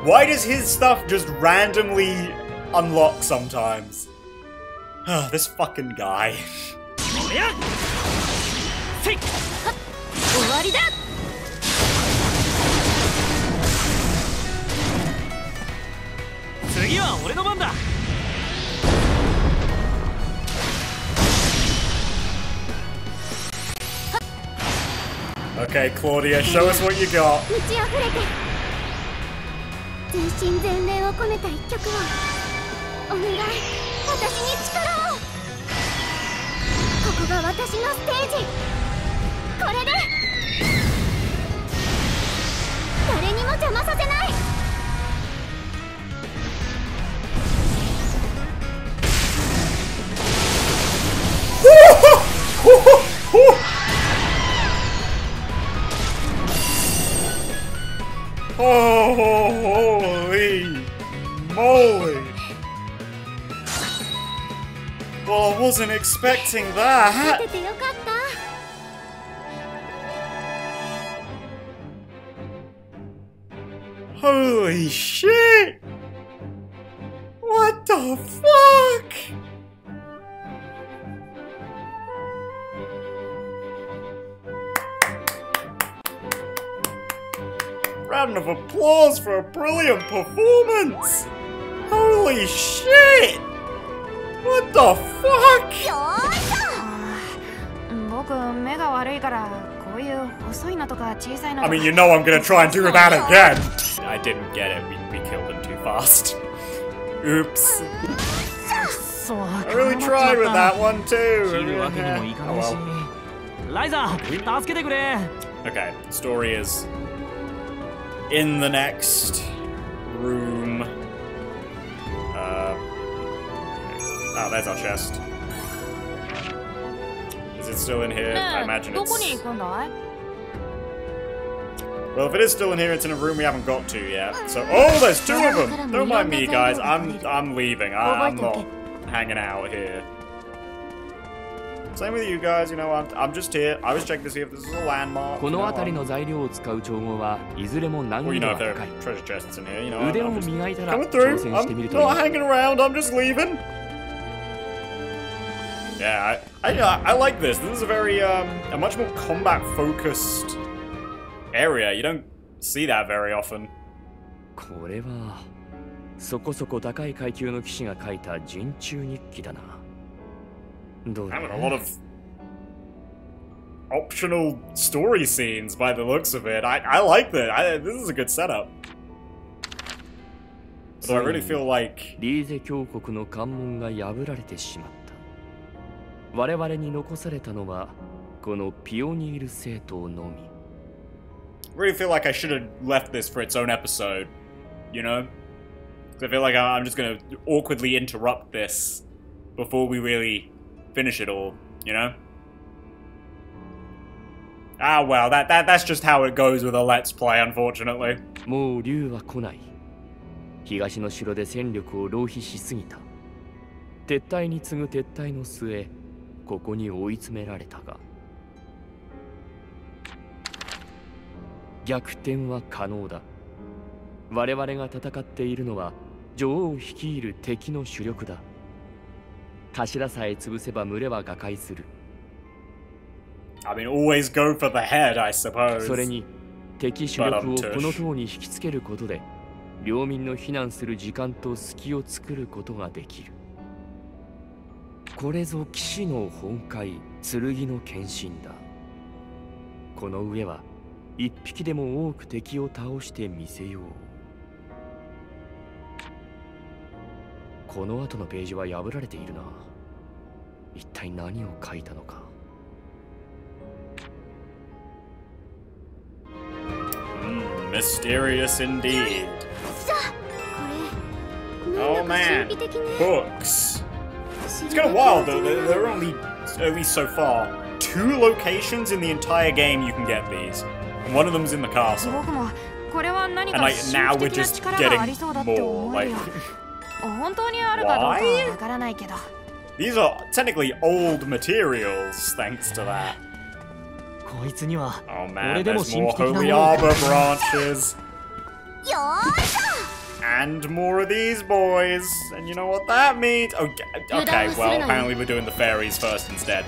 Why does his stuff just randomly unlock sometimes? this fucking guy. 終わりだ。次は俺の番だ。Okay, Claudia, show us what you got. 満ち溢れて。全身全霊を込めた一曲を。お願い。私に力を私のステージこれで誰にも邪魔させない Oh, holy moly. Well, I wasn't expecting that. Holy shit! What the fuck? Round of applause for a brilliant performance! Holy shit! What the fuck? I mean, you know I'm gonna try and do that again. I didn't get it. We, we killed him too fast. Oops. I really tried with that one too. Yeah. Oh well. Okay, story is in the next room. Oh, that's our chest. Is it still in here? I imagine it's... Well, if it is still in here, it's in a room we haven't got to yet. So, oh, there's two of them. Don't mind me, guys. I'm I'm leaving. I, am not hanging out here. Same with you guys. You know, I'm I'm just here. I was checking to see if this is a landmark. You know, I'm... well, you know, if there are treasure chests in here, you know, I'm, I'm just coming through. I'm not hanging around. I'm just leaving. Yeah, I, I, uh, I like this. This is a very um, a much more combat focused area. You don't see that very often. これはそこそこ高い階級の騎士が書いた陣中日記だなどうだ Having a lot of optional story scenes by the looks of it. I, I like that. I, this is a good setup. So I really feel like リーゼ教国の関門が破られてしまった 我々に残されたのはこのピオニール政党のみ really feel like I should have left this for its own episode. You know? 'Cause I feel like I'm just gonna awkwardly interrupt this before we really finish it all. You know? Ah, well, that, that that's just how it goes with a let's play, unfortunately. もう竜は来ない東の城で戦力を浪費しすぎた撤退に次ぐ撤退の末ここに追い詰められたが逆転は可能だ。我々が戦っているのは女王率いる敵の主力だ。頭さえ潰せば群れは瓦解する。I mean, always go for the head, I suppose. それに敵主力をこの塔に引きつけることで領民の避難する時間と隙を作ることができるこれぞ騎士の本懐剣の献身だ。この上は一匹でも多く敵を倒してみせよう。この後のページは破られているな。一体何を書いたのか。Mm, mysterious indeed. さあこれ Oh なんだか man, 神秘的ね。Books. It's kind of wild, though. There are only, at least so far, two locations in the entire game you can get these. And one of them's in the castle. And, like, now we're just getting more, like... Why? These are technically old materials, thanks to that. Oh man, there's more Holy Arbor branches! and more of these boys. And you know what that means? Oh, okay, well, apparently we're doing the fairies first instead.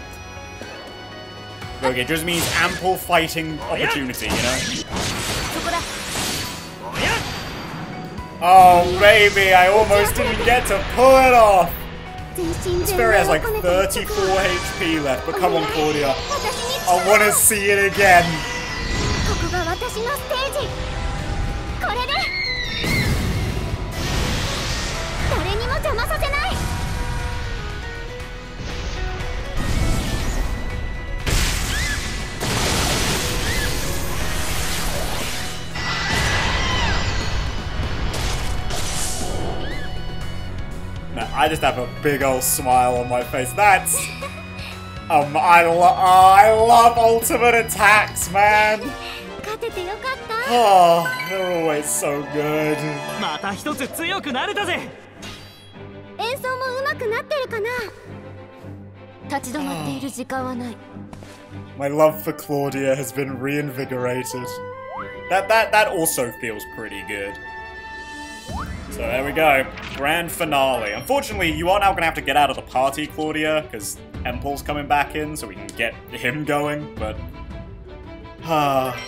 Okay, it just means ample fighting opportunity, you know? Oh, baby, I almost didn't get to pull it off! This fairy has like 34 HP left, but come on, Klaudia. I want to see it again. I just have a big old smile on my face. That's... Um, I, lo I love ultimate attacks, man! Oh, they're always so good. また一つ強くなれたぜ演奏も上手くなってるかな立ち止まっている時間はない。My love for Klaudia has been reinvigorated. That, that, that also feels pretty good. So there we go, grand finale. Unfortunately, you are now going to have to get out of the party, Klaudia, because Empel's coming back in, so we can get him going. But ah,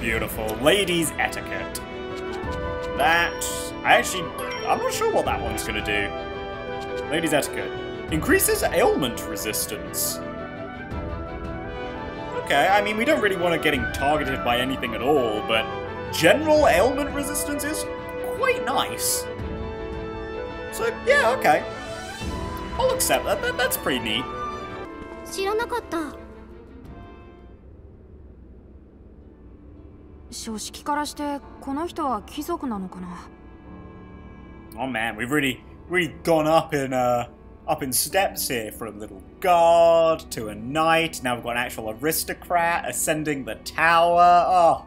beautiful, ladies etiquette. That I actually I'm not sure what that one's going to do. Ladies etiquette increases ailment resistance. Okay, I mean, we don't really want to getting targeted by anything at all, but general ailment resistance is quite nice. So, yeah, okay. I'll accept that. that that's pretty neat. 知らなかった書式からしてこの人は貴族なのかな Oh man, we've really, really gone up in, uh, up in steps here from a little guard to a knight. Now we've got an actual aristocrat ascending the tower. Oh,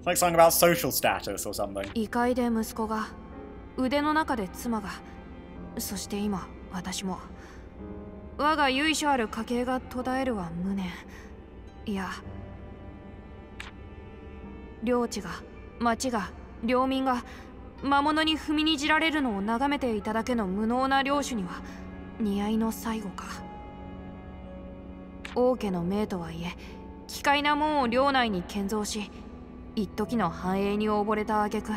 it's like something about social status or something. 異界で息子が腕の中で妻がそして今私も。我が由緒ある家系が途絶えるは無念。いや領地が町が領民が魔物に踏みにじられるのを眺めていただけの無能な領主には似合いの最後か。王家の命とはいえ奇怪な門を領内に建造し一時の繁栄に溺れた挙句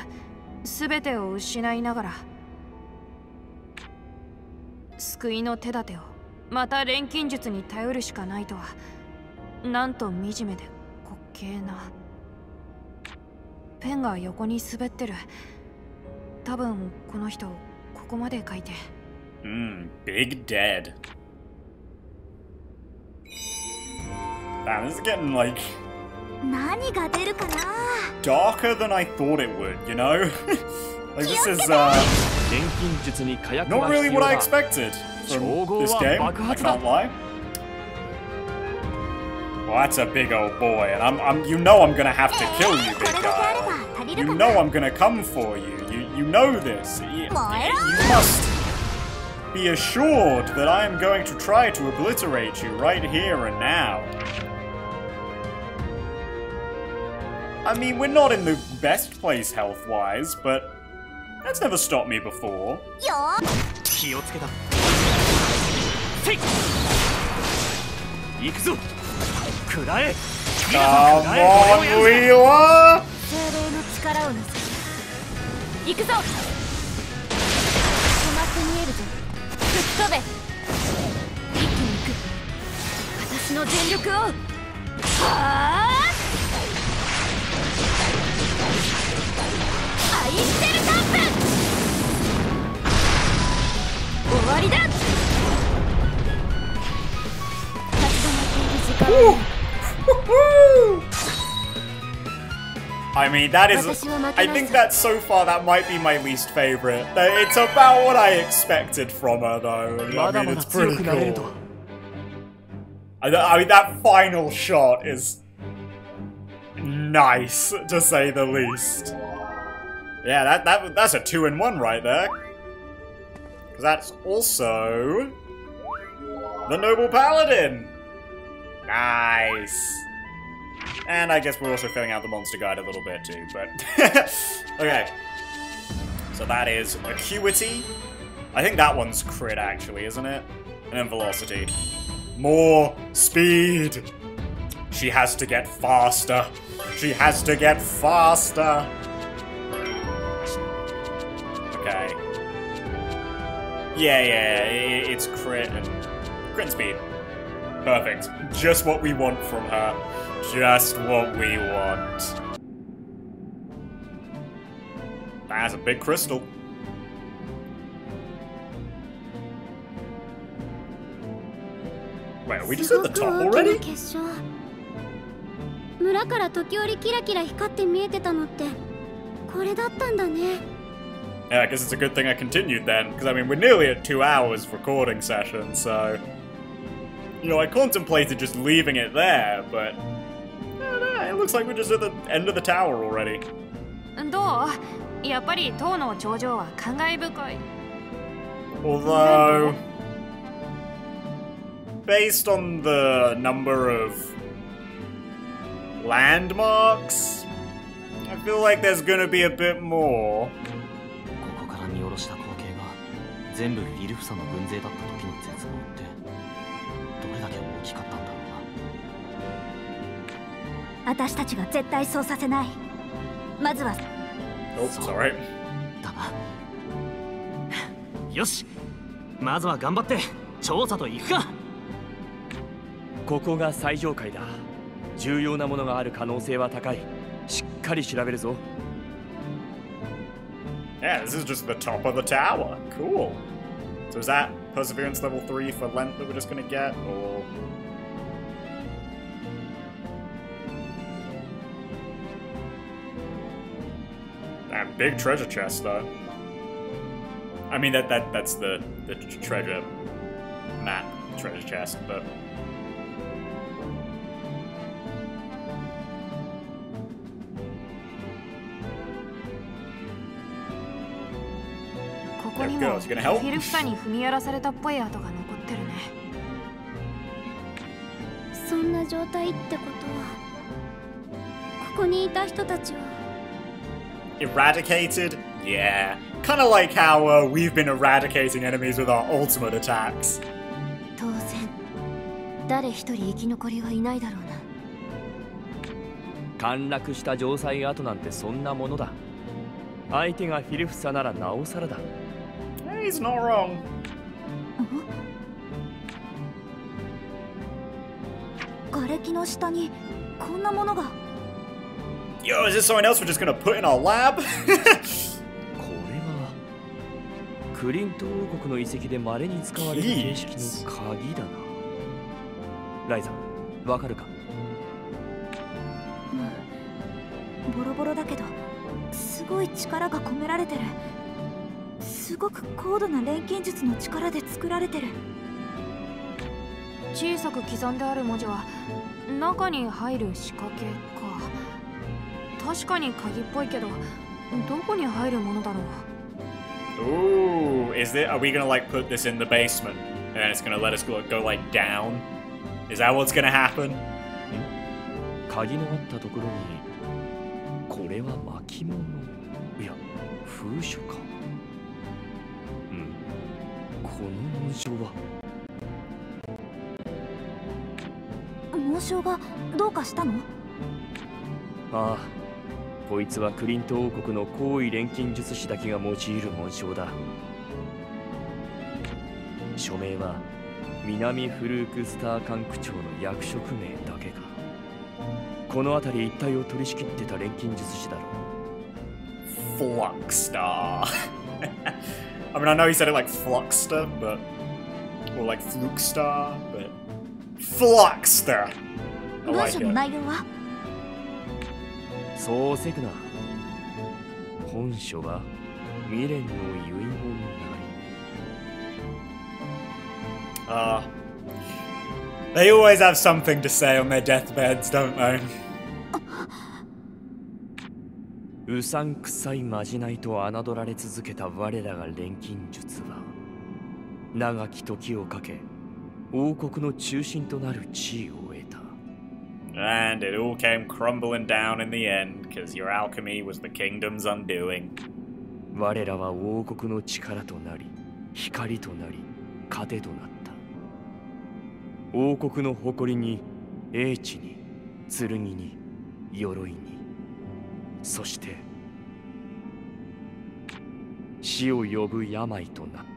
全てを失いながら救いの手立てをまた錬金術に頼るしかないとはなんと惨めで滑稽なペンが横に滑ってる多分この人ここまで書いて Mmm, big dead. Damn, this is getting like Darker than I thought it would, you know? like this is uh, not really what I expected from this game, I can't lie. Well, that's a big old boy, and I'm, I'm, you know I'm gonna have to kill you, big guy. You know I'm gonna come for you. You, you know this. You, you must be assured that I am going to try to obliterate you right here and now. I mean, we're not in the best place health-wise, but that's never stopped me before. Yeah. Come on, Wheeler! はあアイステルタップ終わりだ立ち止まっている時間は I mean, that is. I think that so far that might be my least favorite. It's about what I expected from her, though. I mean, it's pretty cool. I I mean, that final shot is nice, to say the least. Yeah, that, that that's a two in one right there. Because that's also the Noble Paladin. Nice. And I guess we're also filling out the monster guide a little bit too, but... okay. So that is Acuity. I think that one's crit, actually, isn't it? And then Velocity. More speed! She has to get faster. She has to get faster! Okay. Yeah, yeah, it's crit and crit and speed. Perfect. Just what we want from her. Just what we want. That's a big crystal. Wait, are we just at the top already? 村から時折キラキラ光って見えてたのってこれだったんだね Yeah, I guess it's a good thing I continued then, because I mean, we're nearly at two hours recording session, so... You know, I contemplated just leaving it there, but... Yeah, it looks like we're just at the end of the tower already. どうやっぱり塔の頂上は感慨深い Although... Based on the number of... landmarks... I feel like there's gonna be a bit more. 全部フィルフサの軍勢だった時の絶望ってどれだけ大きかったんだろうな。私たちが絶対そうさせない。まずは。Oh, sorry. だな。よし。まずは頑張って調査と行くか。ここが最上階だ。重要なものがある可能性は高い。しっかり調べるぞ Yeah, this is just the top of the tower. Cool. So is that Perseverance level 3 for Lent that we're just gonna get, or... That big treasure chest, though. I mean, that, that that's the, the treasure map treasure chest, but... gonna help? フィルフサに踏み荒らされたっぽい跡が残ってるねそんな状態ってことはここにいた人たちは？Eradicated? Yeah. Kinda like how uh, we've been eradicating enemies with our ultimate attacks. 当然誰一人生き残りはいないだろうな陥落した城塞跡なんてそんなものだ相手がフィルフサならなおさらだ He's not wrong. 瓦礫の下にこんなものが Yo, is this someone else we're just gonna put in our lab? これはクリント王国の遺跡で稀に使われる形式の鍵だなライザわかるかボロボロだけどすごい力が込められてる すごく高度な錬金術の力で作られてる小さく刻んである文字は中に入る仕掛けか確かに鍵っぽいけどどこに入るものだろう Ooh, is it? Are we gonna like put this in the basement and it's gonna let us go, go like down? Is that what's gonna happen? 鍵のあったところにこれは巻物いや封書かの文章は紋章がどうかしたの？ああこいつはクリント王国の高位錬金術師だけが用いる紋章だ署名は南フルークスター管区長の役職名だけかこの辺り一帯を取り仕切ってた錬金術師だろ Fluxstar. I mean, I know he said it like Fluxster, but. Or like Fluxstar, but. Fluxster! I 文 like 書の it. 内容はそうせくな本書は未練の遺言なり Uh, they always have something to say on their deathbeds, don't they? うさんくさいまじないと侮られ続けた我らが錬金術は 長き時をかけ王国の中心となる地位を得た And it all came crumbling down in the end, because your alchemy was the kingdom's undoing. 我らは王国の力となり光となり糧となった王国の誇りに英知に剣に鎧にそして死を呼ぶ病となった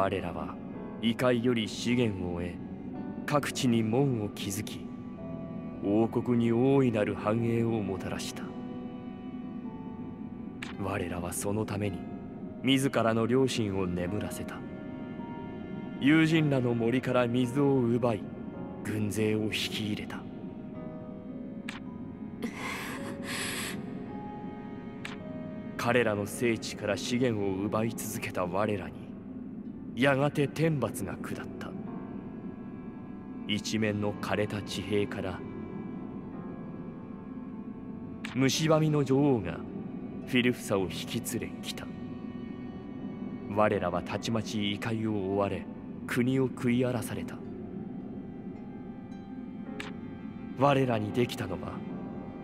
我らは異界より資源を得各地に門を築き王国に大いなる繁栄をもたらした。我らはそのために自らの良心を眠らせた。友人らの森から水を奪い軍勢を引き入れた。彼らの聖地から資源を奪い続けた我らにやがて天罰が下った。一面の枯れた地平から蝕みの女王がフィルフサを引き連れ来た。我らはたちまち異界を追われ国を食い荒らされた。我らにできたのは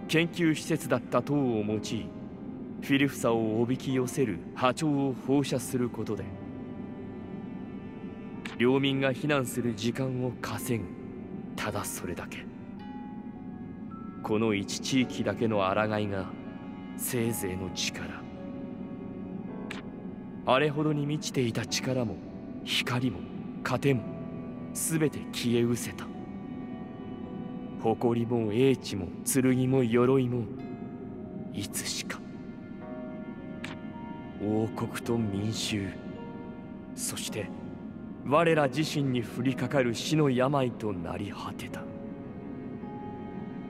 研究施設だった塔を用いフィルフサをおびき寄せる波長を放射することで領民が避難する時間を稼ぐ。ただそれだけ。この一地域だけの抗いがせいぜいの力。あれほどに満ちていた力も光も糧も全て消え失せた。誇りも英知も剣も鎧もいつしか王国と民衆そして我ら自身に降りかかる死の病となり果てた。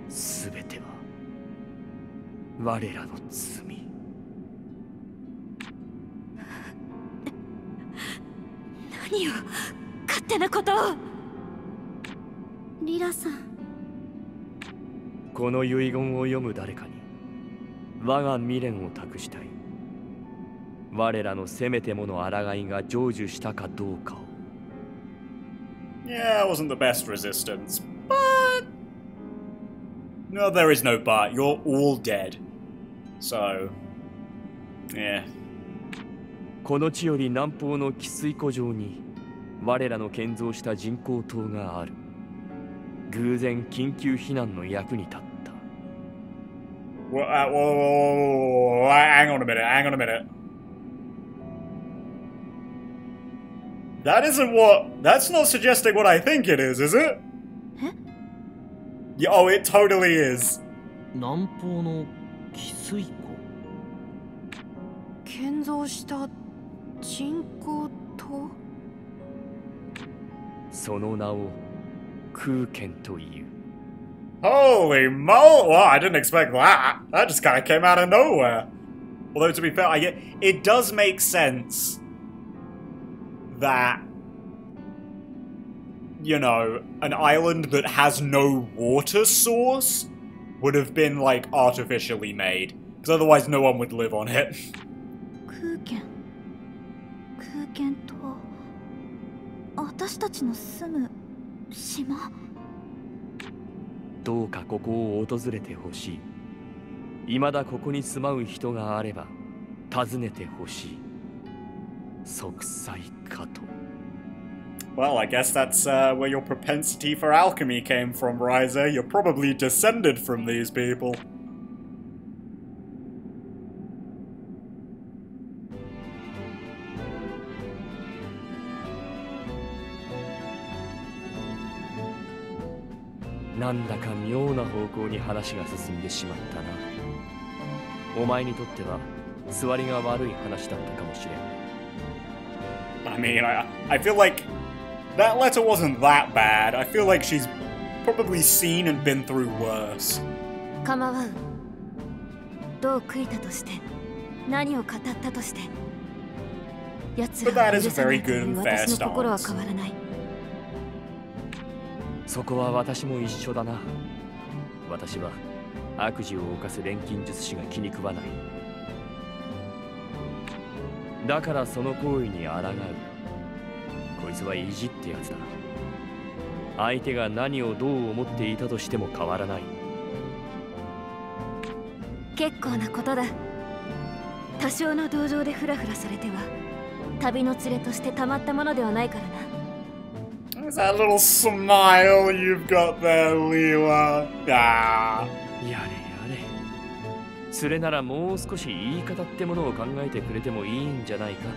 全ては我らの罪。何を勝手なことを。リラさん。この遺言を読む誰かに我が未練を託したい。我らのせめてもの抗いが成就したかどうかを Yeah, it wasn't the best resistance, but. No, there is no but. You're all dead. So. Yeah. この地より南方の汽水湖上に我らの建造した人工島がある偶然緊急避難の役に立った Whoa, uh, whoa, whoa, whoa, whoa, whoa, hang on a minute, hang on a minute. That isn't what. That's not suggesting what I think it is, is it? Yeah, oh, it totally is. 南方の汽水湖建造した人工島その名を空剣という Holy mo! Well, I didn't expect that. That just kind of came out of nowhere. Although, to be fair, I get it does make sense that you know an island that has no water source would have been like artificially made because otherwise no one would live on it. 空剣空剣と私たちの住む島どうかここを訪れてほしい未だここに住まう人があれば訪ねてほしい息災かと Well, I guess that's uh, where your propensity for alchemy came from, Riser. You're probably descended from these people. "なんだか妙な方向に話が進んでしまったなお前にとっては座りが悪い話だったかもしれん I mean, I, I feel like that letter wasn't that bad. I feel like she's probably seen and been through worse. 構わんどう悔いたとして何を語ったとして奴 But ら that を is 許 a さな very いとい good う and fair 私の心は stance. 変わらないそこは私も一緒だな私は悪事を犯す錬金術師が気に食わない だからその行為に抗う。こいつは意地ってやつだ。相手が何をどう思っていたとしても変わらない。結構なことだ。多少の同情でフラフラされては旅の連れとしてたまったものではないからな。That little smile you've got there, Leela. Ah. それならもう少し言い方ってものを考えてくれてもいいんじゃないか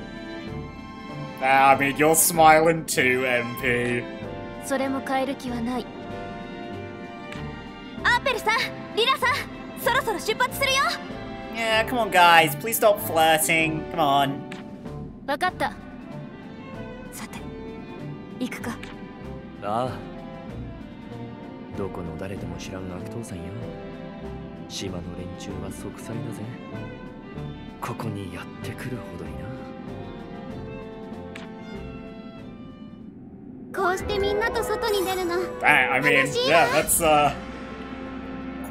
Ah, I mean, you're smiling too, MP. それも変える気はないアーペルさんリラさんそろそろ出発するよ Yeah, come on, guys. Please stop flirting. Come on. 分かったさて行くかああどこの誰とも知らん悪党さんよ島の連中は息災だぜここにやってくるほどになこうしてみんなと外に出るの I, I mean, 楽しい yeah, that's uh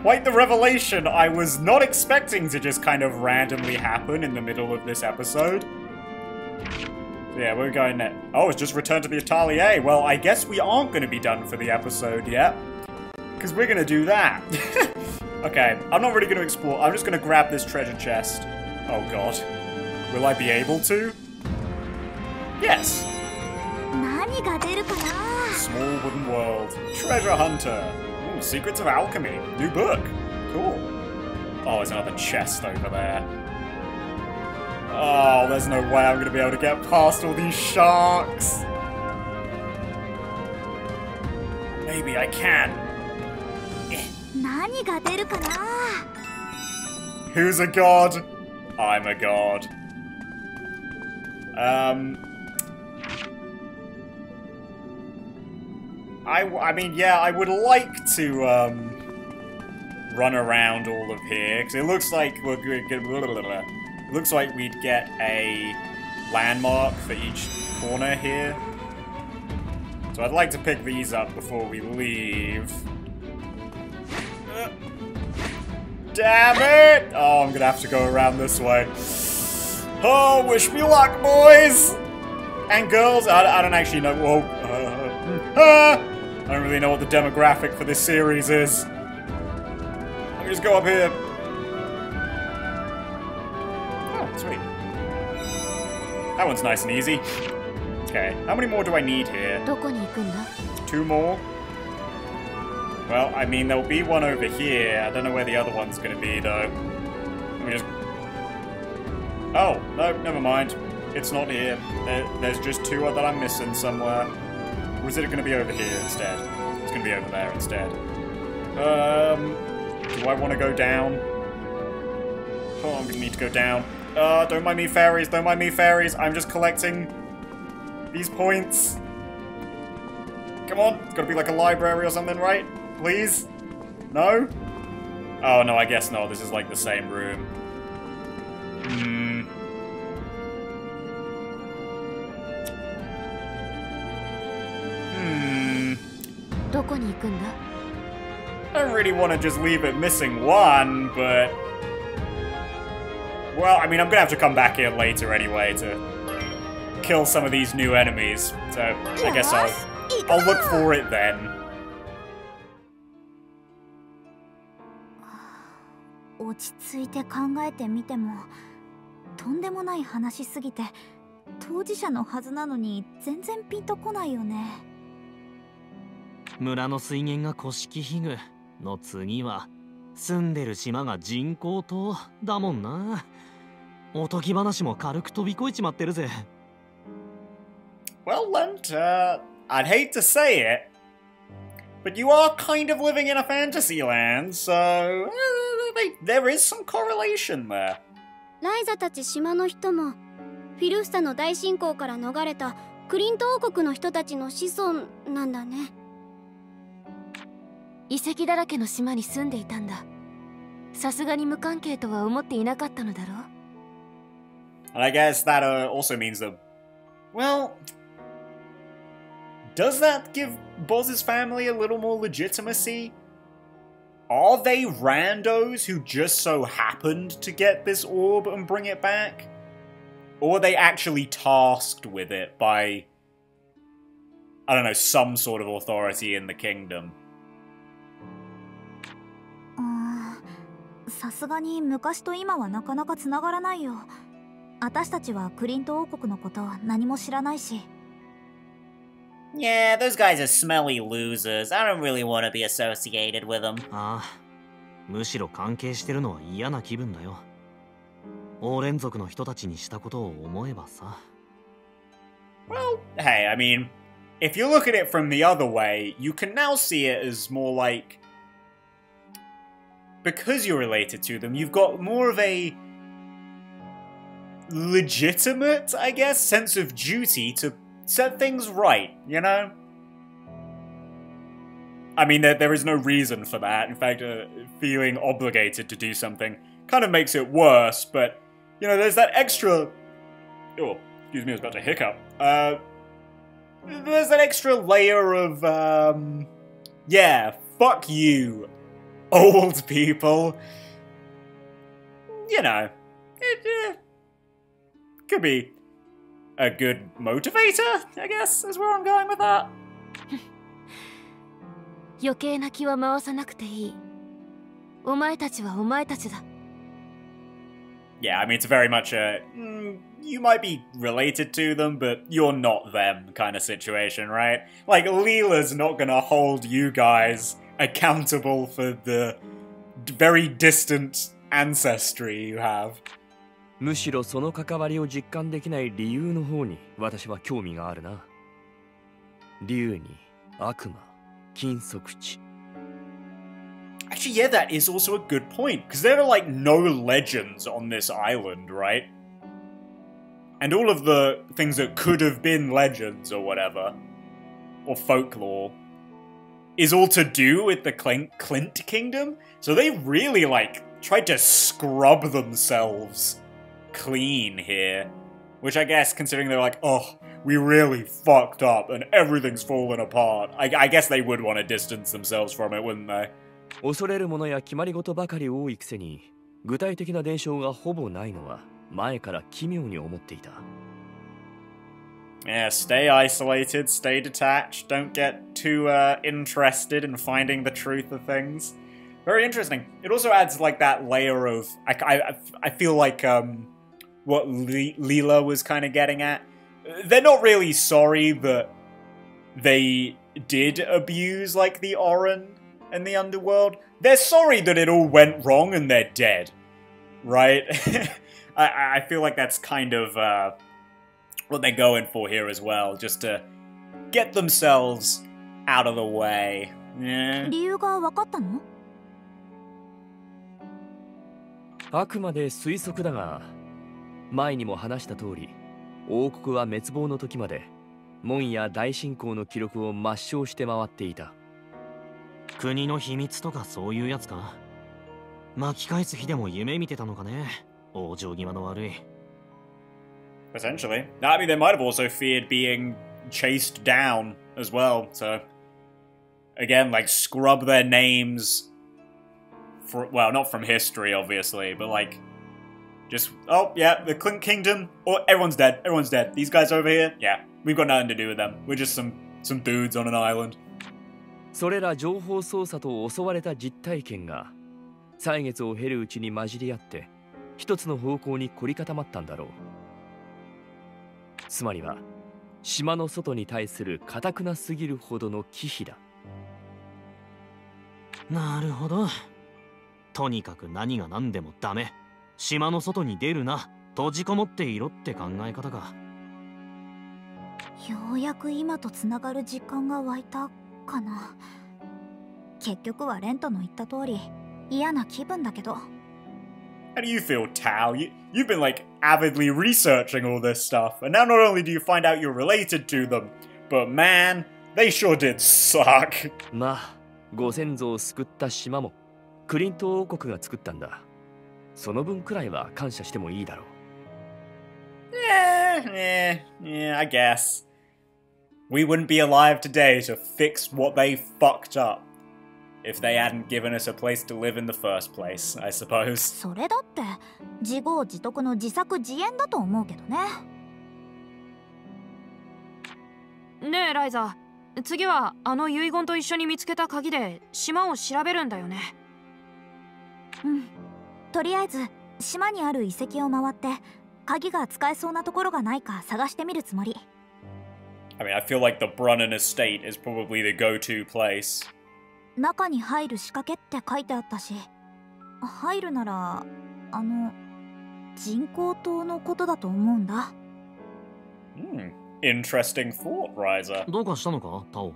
quite the revelation I was not expecting to just kind of randomly happen in the middle of this episode. So yeah, we're going net. Oh, it's just returned to the Atelier. Well, I guess we aren't going to be done for the episode yet. Because we're going to do that. Okay, I'm not really going to explore. I'm just going to grab this treasure chest. Oh god. Will I be able to? Yes. Small Wooden World. Treasure Hunter. Ooh, Secrets of Alchemy. New book. Cool. Oh, there's another chest over there. Oh, there's no way I'm going to be able to get past all these sharks. Maybe I can. 何が出るかな Who's a god? I'm a god. Um. I, w- I mean, yeah, I would like to um, run around all of here because it looks like we're good. It looks like we'd get a landmark for each corner here. So I'd like to pick these up before we leave. Damn it! Oh, I'm gonna have to go around this way. Oh, wish me luck, boys! And girls, I, I don't actually know. Whoa. Uh, uh! I don't really know what the demographic for this series is. Let me just go up here. Oh, sweet. That one's nice and easy. Okay, how many more do I need here? Two more? Well, I mean, there'll be one over here. I don't know where the other one's gonna be, though. Let me just... Oh, no, never mind. It's not here. There, there's just two that I'm missing somewhere. Or is it gonna be over here instead? It's gonna be over there instead. Um... Do I want to go down? Oh, I'm gonna need to go down. Uh, don't mind me, fairies. Don't mind me, fairies. I'm just collecting these points. Come on, it's gotta be like a library or something, right? please? No? Oh, no, I guess no. This is like the same room. Hmm. Hmm. I really want to just leave it missing one, but... Well, I mean, I'm gonna have to come back here later anyway to kill some of these new enemies, so I guess I'll, I'll look for it then. 落ち着いて考えてみてもとんでもない話すぎて当事者のはずなのに全然ピンとこないよね。村の水源が古式ヒグの次は住んでる島が人工島だもんな。おとぎ話も軽く飛び越えちまってるぜ。Well, Lent, uh, I'd hate to say it, but you are kind of living in a fantasy land, so uh, there is some correlation there. ライザたち島の人もフィルフサの大侵攻から逃れたクリント王国の人たちの子孫なんだね遺跡だらけの島に住んでいたんださすがに無関係とは思っていなかったのだろう And I guess that uh, also means that, well, does that give Boz's family a little more legitimacy? Are they randos who just so happened to get this orb and bring it back? Or are they actually tasked with it by, I don't know, some sort of authority in the kingdom? うーんさすがに昔と今はなかなかつながらないよ私たちはクリント王国のこと何も知らないし Yeah, those guys are smelly losers. I don't really want to be associated with them. ああむしろ関係してるのは嫌な気分だよ王連族の人たちにしたことを思えばさ Well, hey, I mean, if you look at it from the other way, you can now see it as more like. Because you're related to them, you've got more of a. legitimate, I guess, sense of duty to set things right, you know? I mean, there, there is no reason for that. In fact, uh, feeling obligated to do something kind of makes it worse, but, you know, there's that extra. Oh, excuse me, I was about to hiccup. Uh, there's that extra layer of, um. Yeah, fuck you, old people. You know, it, eh, could be a good motivator, I guess, is where I'm going with that. I mean, it's very much a mm, you might be related to them, but you're not them kind of situation, right? Like, Lila's not gonna hold you guys accountable for the very distant ancestry you have. むしろその関わりを実感できない理由の方に私は興味があるな竜に悪魔金属地 Actually, yeah, that is also a good point, because there are like no legends on this island, right? And all of the things that could have been legends or whatever, or folklore, is all to do with the Klint Kingdom. So they really like tried to scrub themselves clean here. Which I guess, considering they're like, oh, we really fucked up and everything's fallen apart, I, I guess they would want to distance themselves from it, wouldn't they? 恐れるものや決まり事ばかり多いくせに具体的な伝承がほぼないのは前から奇妙に思っていた Yeah, stay isolated, stay detached, don't get too uh, interested in finding the truth of things. Very interesting. It also adds like that layer of I, I, I feel like um, what Lila was kind of getting at. They're not really sorry that they did abuse like the Oren and the underworld. They're sorry that it all went wrong and they're dead, right? I, I feel like that's kind of uh, what they're going for here as well, just to get themselves out of the way. Yeah. あくまで推測だが前にも話した通り王国は滅亡の時まで門や大信仰の記録を抹消して回っていた国の秘密とかそういうやつか巻き返す日でも夢見てたのかね往生際の悪い Essentially. I mean, they might have also feared being chased down as well, so. Again, like, scrub their names. For, well, not from history, obviously, but like. Just, oh, yeah, the Clink Kingdom. Oh, everyone's dead. Everyone's dead. These guys over here, yeah, we've got nothing to do with them. We're just some, some dudes on an island. それら情報操作と襲われた実体験が歳月を経るうちに混じり合って一つの方向に凝り固まったんだろうつまりは島の外に対する堅くなすぎるほどの忌避だなるほどとにかく何が何でもダメ島の外に出るな閉じこもっていろって考え方かようやく今とつながる実感が湧いたかな結局はレントの言った通り嫌な気分だけど How do you feel, Tao? You, you've been like avidly researching all this stuff, and now not only do you find out you're related to them, but man, they sure did suck. まあご先祖を救った島もクリント王国が作ったんだその分くらいは感謝してもいいだろう Yeah, yeah, yeah, I guess. We wouldn't be alive today to fix what they fucked up. If they hadn't given us a place to live in the first place, I suppose. それだって自業自得の自作自演だと思うけどねねえライザ次はあの遺言と一緒に見つけた鍵で島を調べるんだよねうんとりあえず島にある遺跡を回って鍵が使えそうなところがないか探してみるつもり I mean, I feel like the Brunnen Estate is probably the go to place. 中に入る仕掛けって書いてあったし入るならあの人工島のことだと思うんだ Hmm, interesting thought, Riser. どうかしたのか？タオ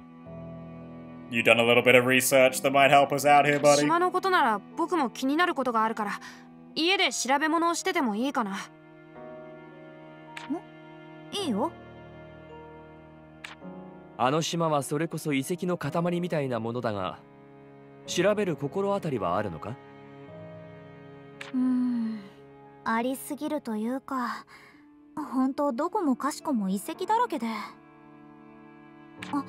You done a little bit of research that might help us out here, buddy? 島のことなら僕も気になることがあるから家で調べ物をしててもいいかな。いいよ。あの島はそれこそ遺跡の塊みたいなものだが調べる心当たりはあるのか？うーん。ありすぎるというか本当どこもかしこも遺跡だらけで。あ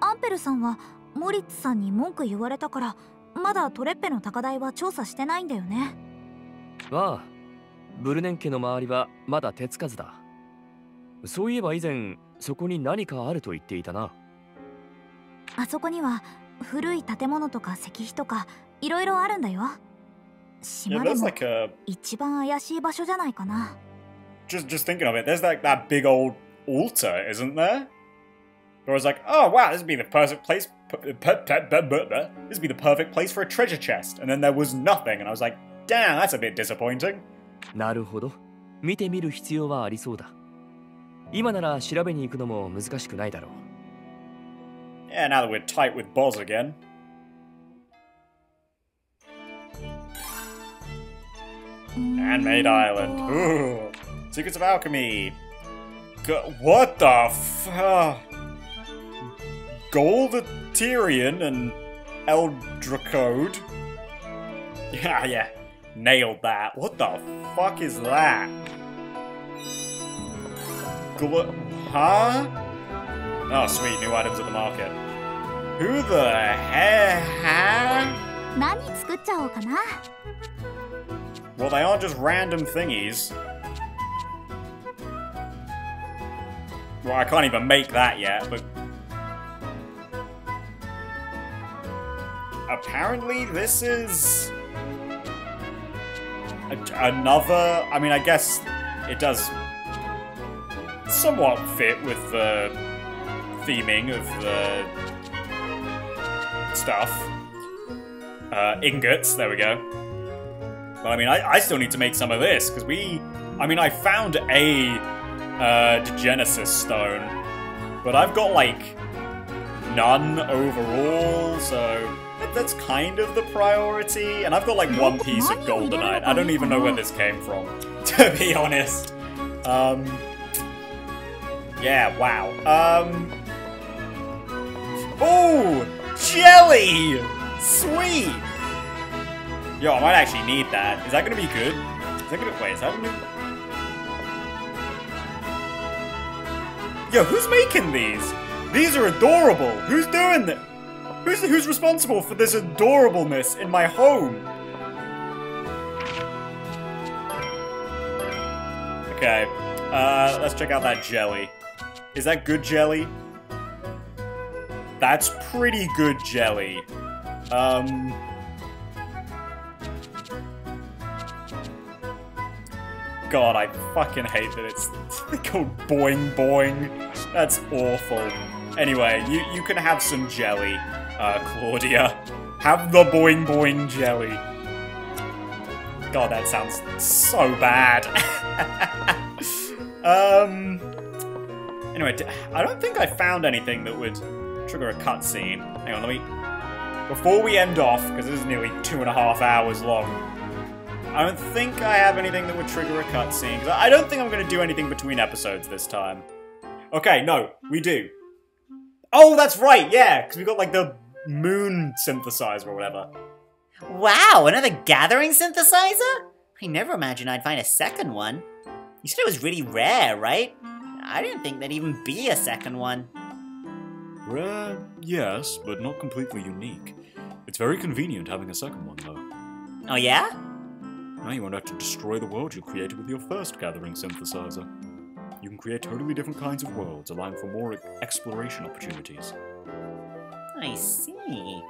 アンペルさんはモリッツさんに文句言われたからまだトレッペの高台は調査してないんだよねああブルネン家の周りはまだ手つかずだそういえば以前そこに何かあると言っていたなあそこには古い建物とか石碑とかいろいろあるんだよ島でも.一番怪しい場所じゃないかな Just, just thinking of it, there's like that big old altar, isn't there? Where I was like, oh wow, this would be the perfect place. p- p- p- p- p- This would be the perfect place for a treasure chest. And then there was nothing, and I was like, damn, that's a bit disappointing. なるほど見てみる必要はありそうだ今なら調べに行くのも難しくないだろう Yeah, now that we're tight with Boz again. Handmade Island. Ooh. Secrets of Alchemy. Go- what the f- uh, Tyrion and Eldracode. Yeah, yeah. Nailed that. What the fuck is that? Gl huh? Oh, sweet. New items at the market. Who the heck? Well, they aren't just random thingies. Well, I can't even make that yet, but Apparently, this is. another. I mean, I guess it does somewhat fit with the theming of the stuff. Uh, ingots, there we go. But I mean, I, I still need to make some of this because we. I mean, I found a uh, Genesis stone, but I've got like none overall, so that's kind of the priority. And I've got like one piece of goldenite. I don't even know where this came from, to be honest. Um. Yeah. Wow. Um. Oh, jelly! Sweet. Yo, I might actually need that. Is that gonna be good? Is that gonna wait? Is that gonna? Yo, who's making these? These are adorable. Who's doing this? Who's who's responsible for this adorableness in my home? Okay, uh, let's check out that jelly. Is that good jelly? That's pretty good jelly. Um. God, I fucking hate that it's called Boing Boing. That's awful. Anyway, you, you can have some jelly, uh, Klaudia. Have the Boing Boing jelly. God, that sounds so bad. um. Anyway, I don't think I found anything that would trigger a cutscene. Hang on, let me. Before we end off, because this is nearly two and a half hours long, I don't think I have anything that would trigger a cutscene. 'cause I don't think I'm going to do anything between episodes this time. Okay, no, we do. Oh, that's right, yeah, because we got like the moon synthesizer or whatever. Wow, another gathering synthesizer? I never imagined I'd find a second one. You said it was really rare, right? I didn't think there'd even be a second one. Rare, yes, but not completely unique. It's very convenient having a second one, though. Oh, yeah? Now you won't have to destroy the world you created with your first gathering synthesizer. You can create totally different kinds of worlds, allowing for more exploration opportunities. I see.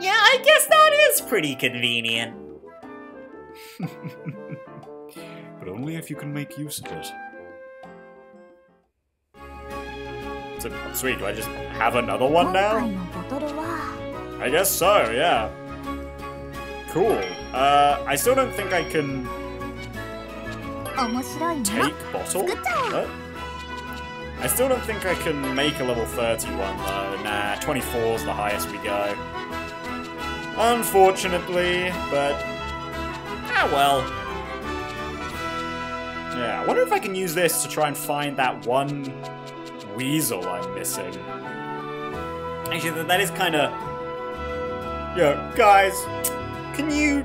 Yeah, I guess that is pretty convenient. but only if you can make use of it. So, sweet, do I just have another one now? I guess so, yeah. Cool. Uh, I still don't think I can... Take bottle? Huh? I still don't think I can make a level 31 though. Nah, 24 is the highest we go. Unfortunately, but ah well. Yeah, I wonder if I can use this to try and find that one weasel I'm missing. Actually, that- is kind of. Yo, guys, can you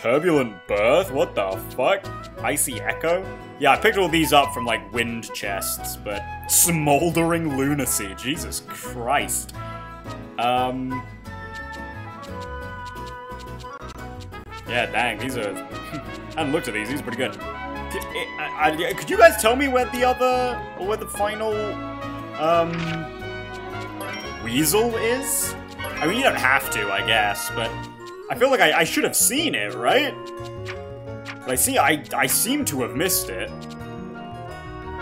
turbulent birth? What the fuck? Icy echo? Yeah, I picked all these up from like wind chests, but smoldering lunacy. Jesus Christ. Um. Yeah, dang, these are. I haven't looked at these. These are pretty good. Could, I, I, could you guys tell me where the other, or where the final, um, weasel is? I mean, you don't have to, I guess, but I feel like I, I should have seen it, right? But I see, I, I seem to have missed it.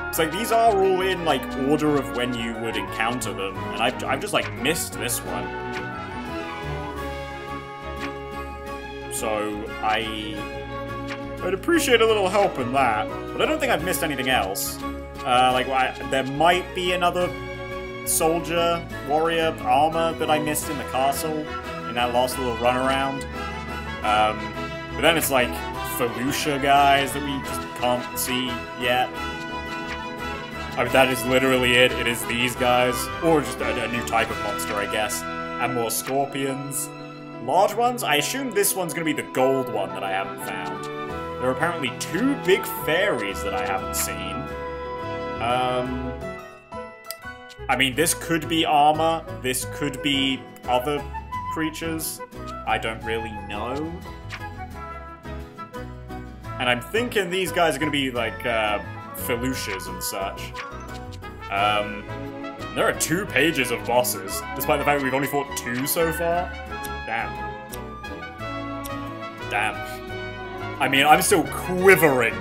It's like these are all in like order of when you would encounter them, and I've, I've just like missed this one. So I, I'd appreciate a little help in that, but I don't think I've missed anything else. Uh, like I, there might be another soldier, warrior, armor that I missed in the castle that last little run around. Um, but then it's like Philuscha guys that we just can't see yet. I mean, that is literally it. It is these guys, or just a, a new type of monster, I guess, and more scorpions. Large ones? I assume this one's gonna be the gold one that I haven't found. There are apparently two big fairies that I haven't seen. Um, I mean, this could be armor. This could be other creatures. I don't really know. And I'm thinking these guys are going to be like uh, Philuschas and such. Um, there are two pages of bosses, despite the fact that we've only fought two so far. Damn. Damn. I mean, I'm still quivering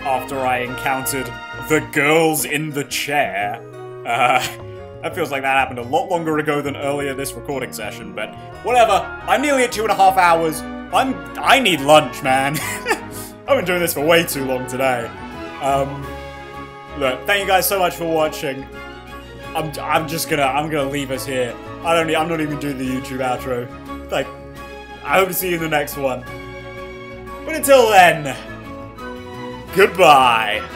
after I encountered the girls in the chair. Uh, that feels like that happened a lot longer ago than earlier this recording session, but whatever. I'm nearly at two and a half hours. I'm I need lunch, man. I've been doing this for way too long today. Um, look, thank you guys so much for watching. I'm I'm just gonna I'm gonna leave us here. I don't I'm not even doing the YouTube outro. Like, I hope to see you in the next one. But until then, goodbye.